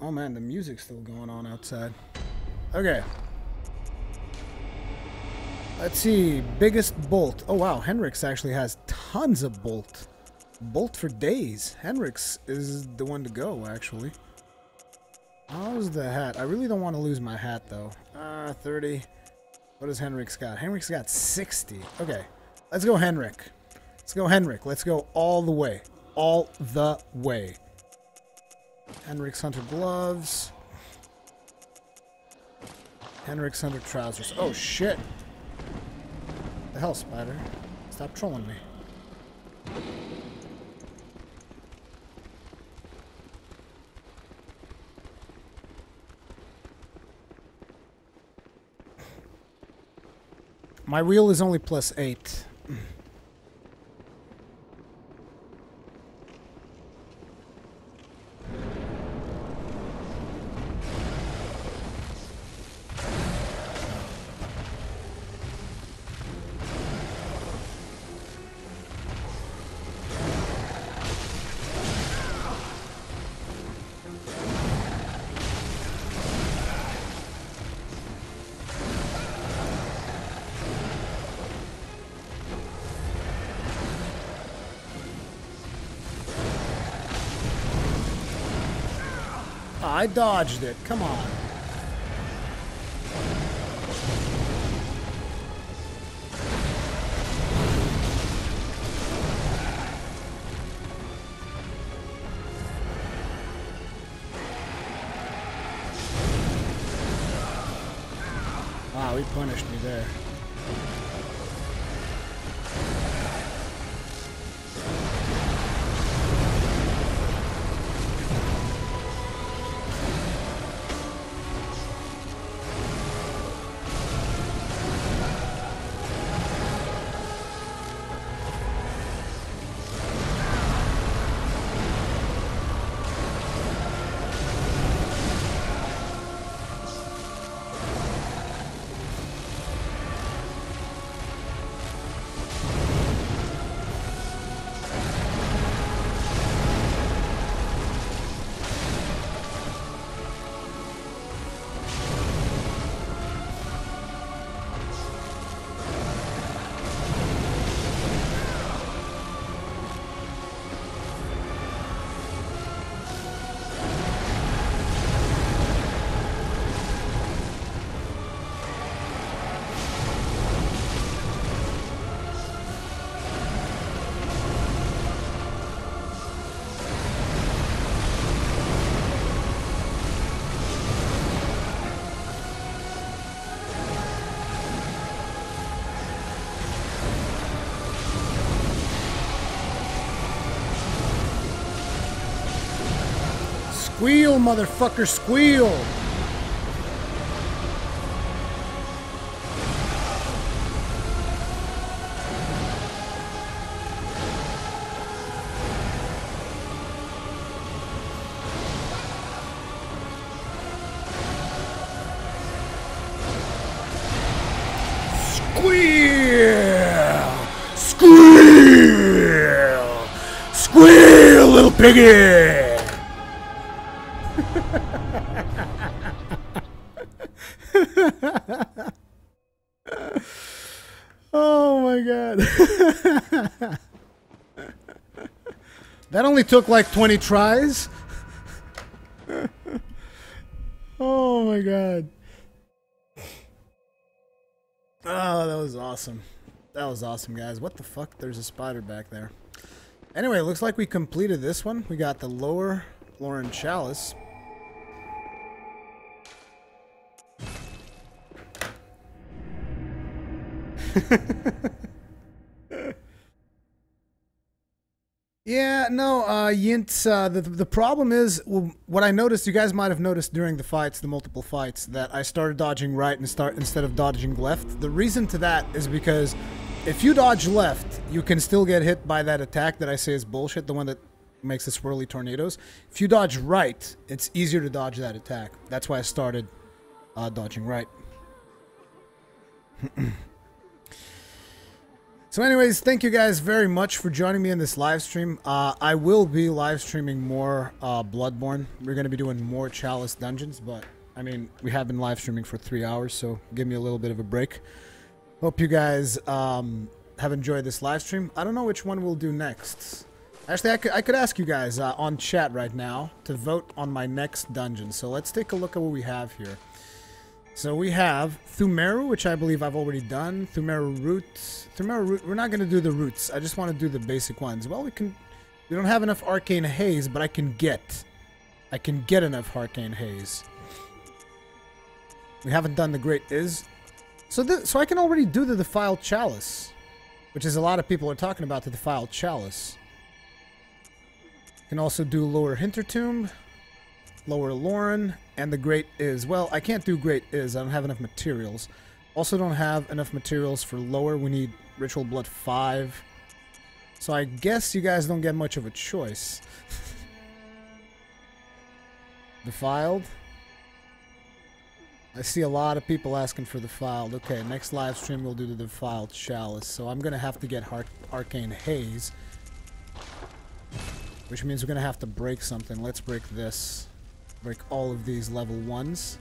Oh man, the music's still going on outside. Okay. Let's see. Biggest bolt. Oh wow, Henryk's actually has tons of bolt. Bolt for days. Henryk's is the one to go, actually. How's the hat? I really don't want to lose my hat, though. Uh, 30. What does Henryk's got? Henryk's got 60. Okay. Let's go Henryk. Let's go Henryk. Let's go all the way. All the way. Henryk's Hunter gloves. Henryk's Hunter trousers. Oh, shit. The hell, Spider? Stop trolling me. My wheel is only plus eight. I dodged it. Come on. Wow, he punished me there. Motherfucker, squeal! Squeal! Squeal! Little piggy! Took like 20 tries. [laughs] oh my god. Oh, that was awesome. That was awesome, guys. What the fuck? There's a spider back there. Anyway, looks like we completed this one. We got the lower Loran Chalice. [laughs] yeah, no, uh, uh, the, the problem is, well, what I noticed, you guys might have noticed during the fights, the multiple fights, that I started dodging right and start instead of dodging left. The reason to that is because if you dodge left, you can still get hit by that attack that I say is bullshit, the one that makes the swirly tornadoes. If you dodge right, it's easier to dodge that attack. That's why I started uh, dodging right. [clears throat] So anyways, thank you guys very much for joining me in this live stream. Uh, I will be live streaming more uh, Bloodborne. We're going to be doing more Chalice dungeons, but I mean, we have been live streaming for three hours, so give me a little bit of a break. Hope you guys um, have enjoyed this live stream. I don't know which one we'll do next. Actually, I could, I could ask you guys uh, on chat right now to vote on my next dungeon. So let's take a look at what we have here. So we have Pthumeru, which I believe I've already done. Pthumeru Roots. Pthumeru Root. We're not going to do the roots. I just want to do the basic ones. Well, we can... We don't have enough Arcane Haze, but I can get... I can get enough Arcane Haze. We haven't done the Great Isz. So, th so I can already do the Defiled Chalice. Which is a lot of people are talking about the Defiled Chalice. Can also do Lower Hintertomb, Lower Loran, and the Great Isz. Well, I can't do Great Isz. I don't have enough materials. Also don't have enough materials for Lower. We need Ritual Blood 5. So I guess you guys don't get much of a choice. [laughs] Defiled. I see a lot of people asking for the Defiled. Okay, next live stream we'll do the Defiled Chalice. So I'm going to have to get Arcane Haze. Which means we're going to have to break something. Let's break this. Break all of these level 1s.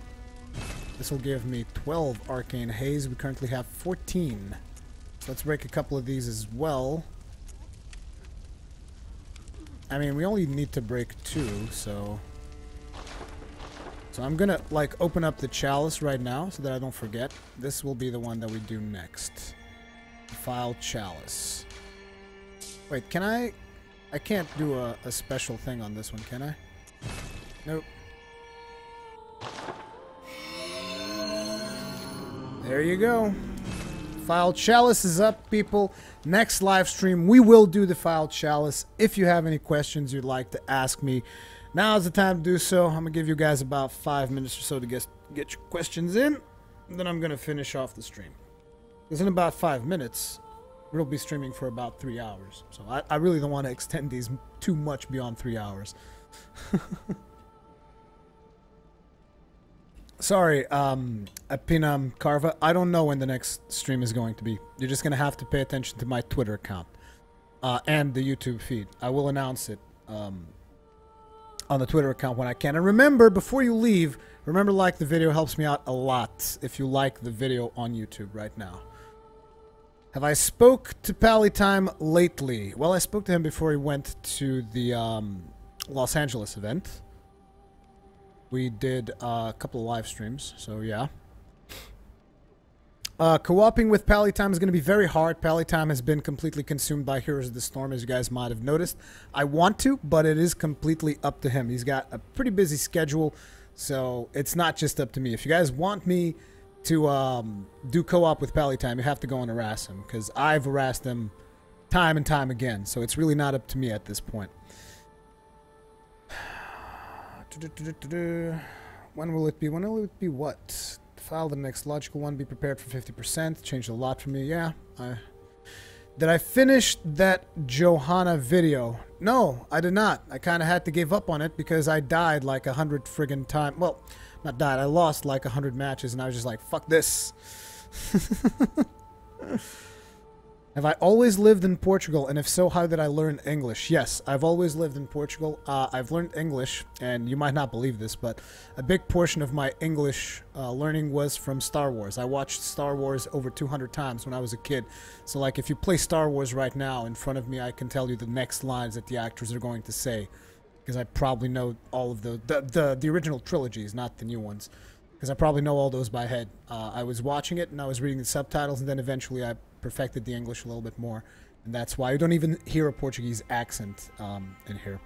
This will give me 12 Arcane Haze. We currently have 14. So let's break a couple of these as well. I mean, we only need to break two, so... So I'm gonna, like, open up the chalice right now so that I don't forget. This will be the one that we do next. File chalice. Wait, can I... I can't do a, a special thing on this one, can I? Nope. There you go. File Chalice is up, people. Next live stream, we will do the File Chalice. If you have any questions you'd like to ask me, now is the time to do so. I'm to give you guys about five minutes or so to get, get your questions in. Then I'm going to finish off the stream. Because in about five minutes, we'll be streaming for about three hours. So I, I really don't want to extend these too much beyond three hours. [laughs] Sorry, um, Pinam Carva. I don't know when the next stream is going to be. You're just going to have to pay attention to my Twitter account uh, and the YouTube feed. I will announce it um, on the Twitter account when I can. And remember, before you leave, remember like the video helps me out a lot if you like the video on YouTube right now. Have I spoke to Pally Palitime lately? Well, I spoke to him before he went to the um, Los Angeles event. We did uh, a couple of live streams, so yeah. Uh, co-oping with Pally Palitime is going to be very hard. Pally Palitime has been completely consumed by Heroes of the Storm, as you guys might have noticed. I want to, but it is completely up to him. He's got a pretty busy schedule, so it's not just up to me. If you guys want me to um, do co-op with Pally Palitime, you have to go and harass him, because I've harassed him time and time again, so it's really not up to me at this point. When will it be? When will it be what? File the next logical one. Be prepared for 50%. Changed a lot for me. Yeah. I... Did I finish that Johanna video? No, I did not. I kind of had to give up on it because I died like a hundred friggin' time. Well, not died. I lost like a hundred matches and I was just like, fuck this. [laughs] Have I always lived in Portugal? And if so, how did I learn English? Yes, I've always lived in Portugal. Uh, I've learned English, and you might not believe this, but a big portion of my English uh, learning was from Star Wars. I watched Star Wars over 200 times when I was a kid. So, like, if you play Star Wars right now in front of me, I can tell you the next lines that the actors are going to say. Because I probably know all of the, the, the, the original trilogies, not the new ones because I probably know all those by head. Uh, I was watching it and I was reading the subtitles, and then eventually I perfected the English a little bit more, and that's why you don't even hear a Portuguese accent um, in here.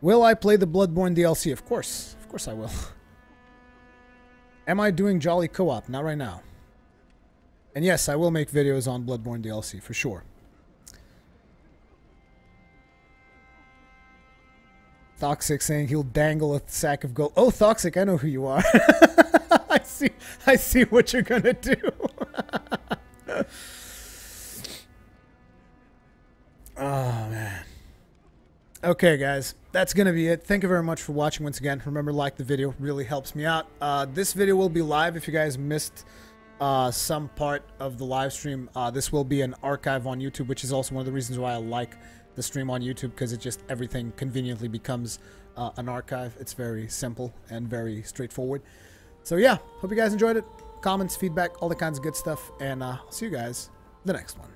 Will I play the Bloodborne DLC? Of course, of course I will. [laughs] Am I doing Jolly Co-op? Not right now. And yes, I will make videos on Bloodborne DLC for sure. Toxic saying he'll dangle a sack of gold. Oh, Toxic, I know who you are. [laughs] I see. I see what you're gonna do. [laughs] oh man. Okay, guys, that's gonna be it. Thank you very much for watching once again. Remember, like the video, really helps me out. Uh, this video will be live if you guys missed uh, some part of the live stream. Uh, this will be an archive on YouTube, which is also one of the reasons why I like the stream on YouTube because it just everything conveniently becomes uh, an archive. It's very simple and very straightforward. So yeah, hope you guys enjoyed it. Comments, feedback, all the kinds of good stuff, and uh, I'll see you guys the next one.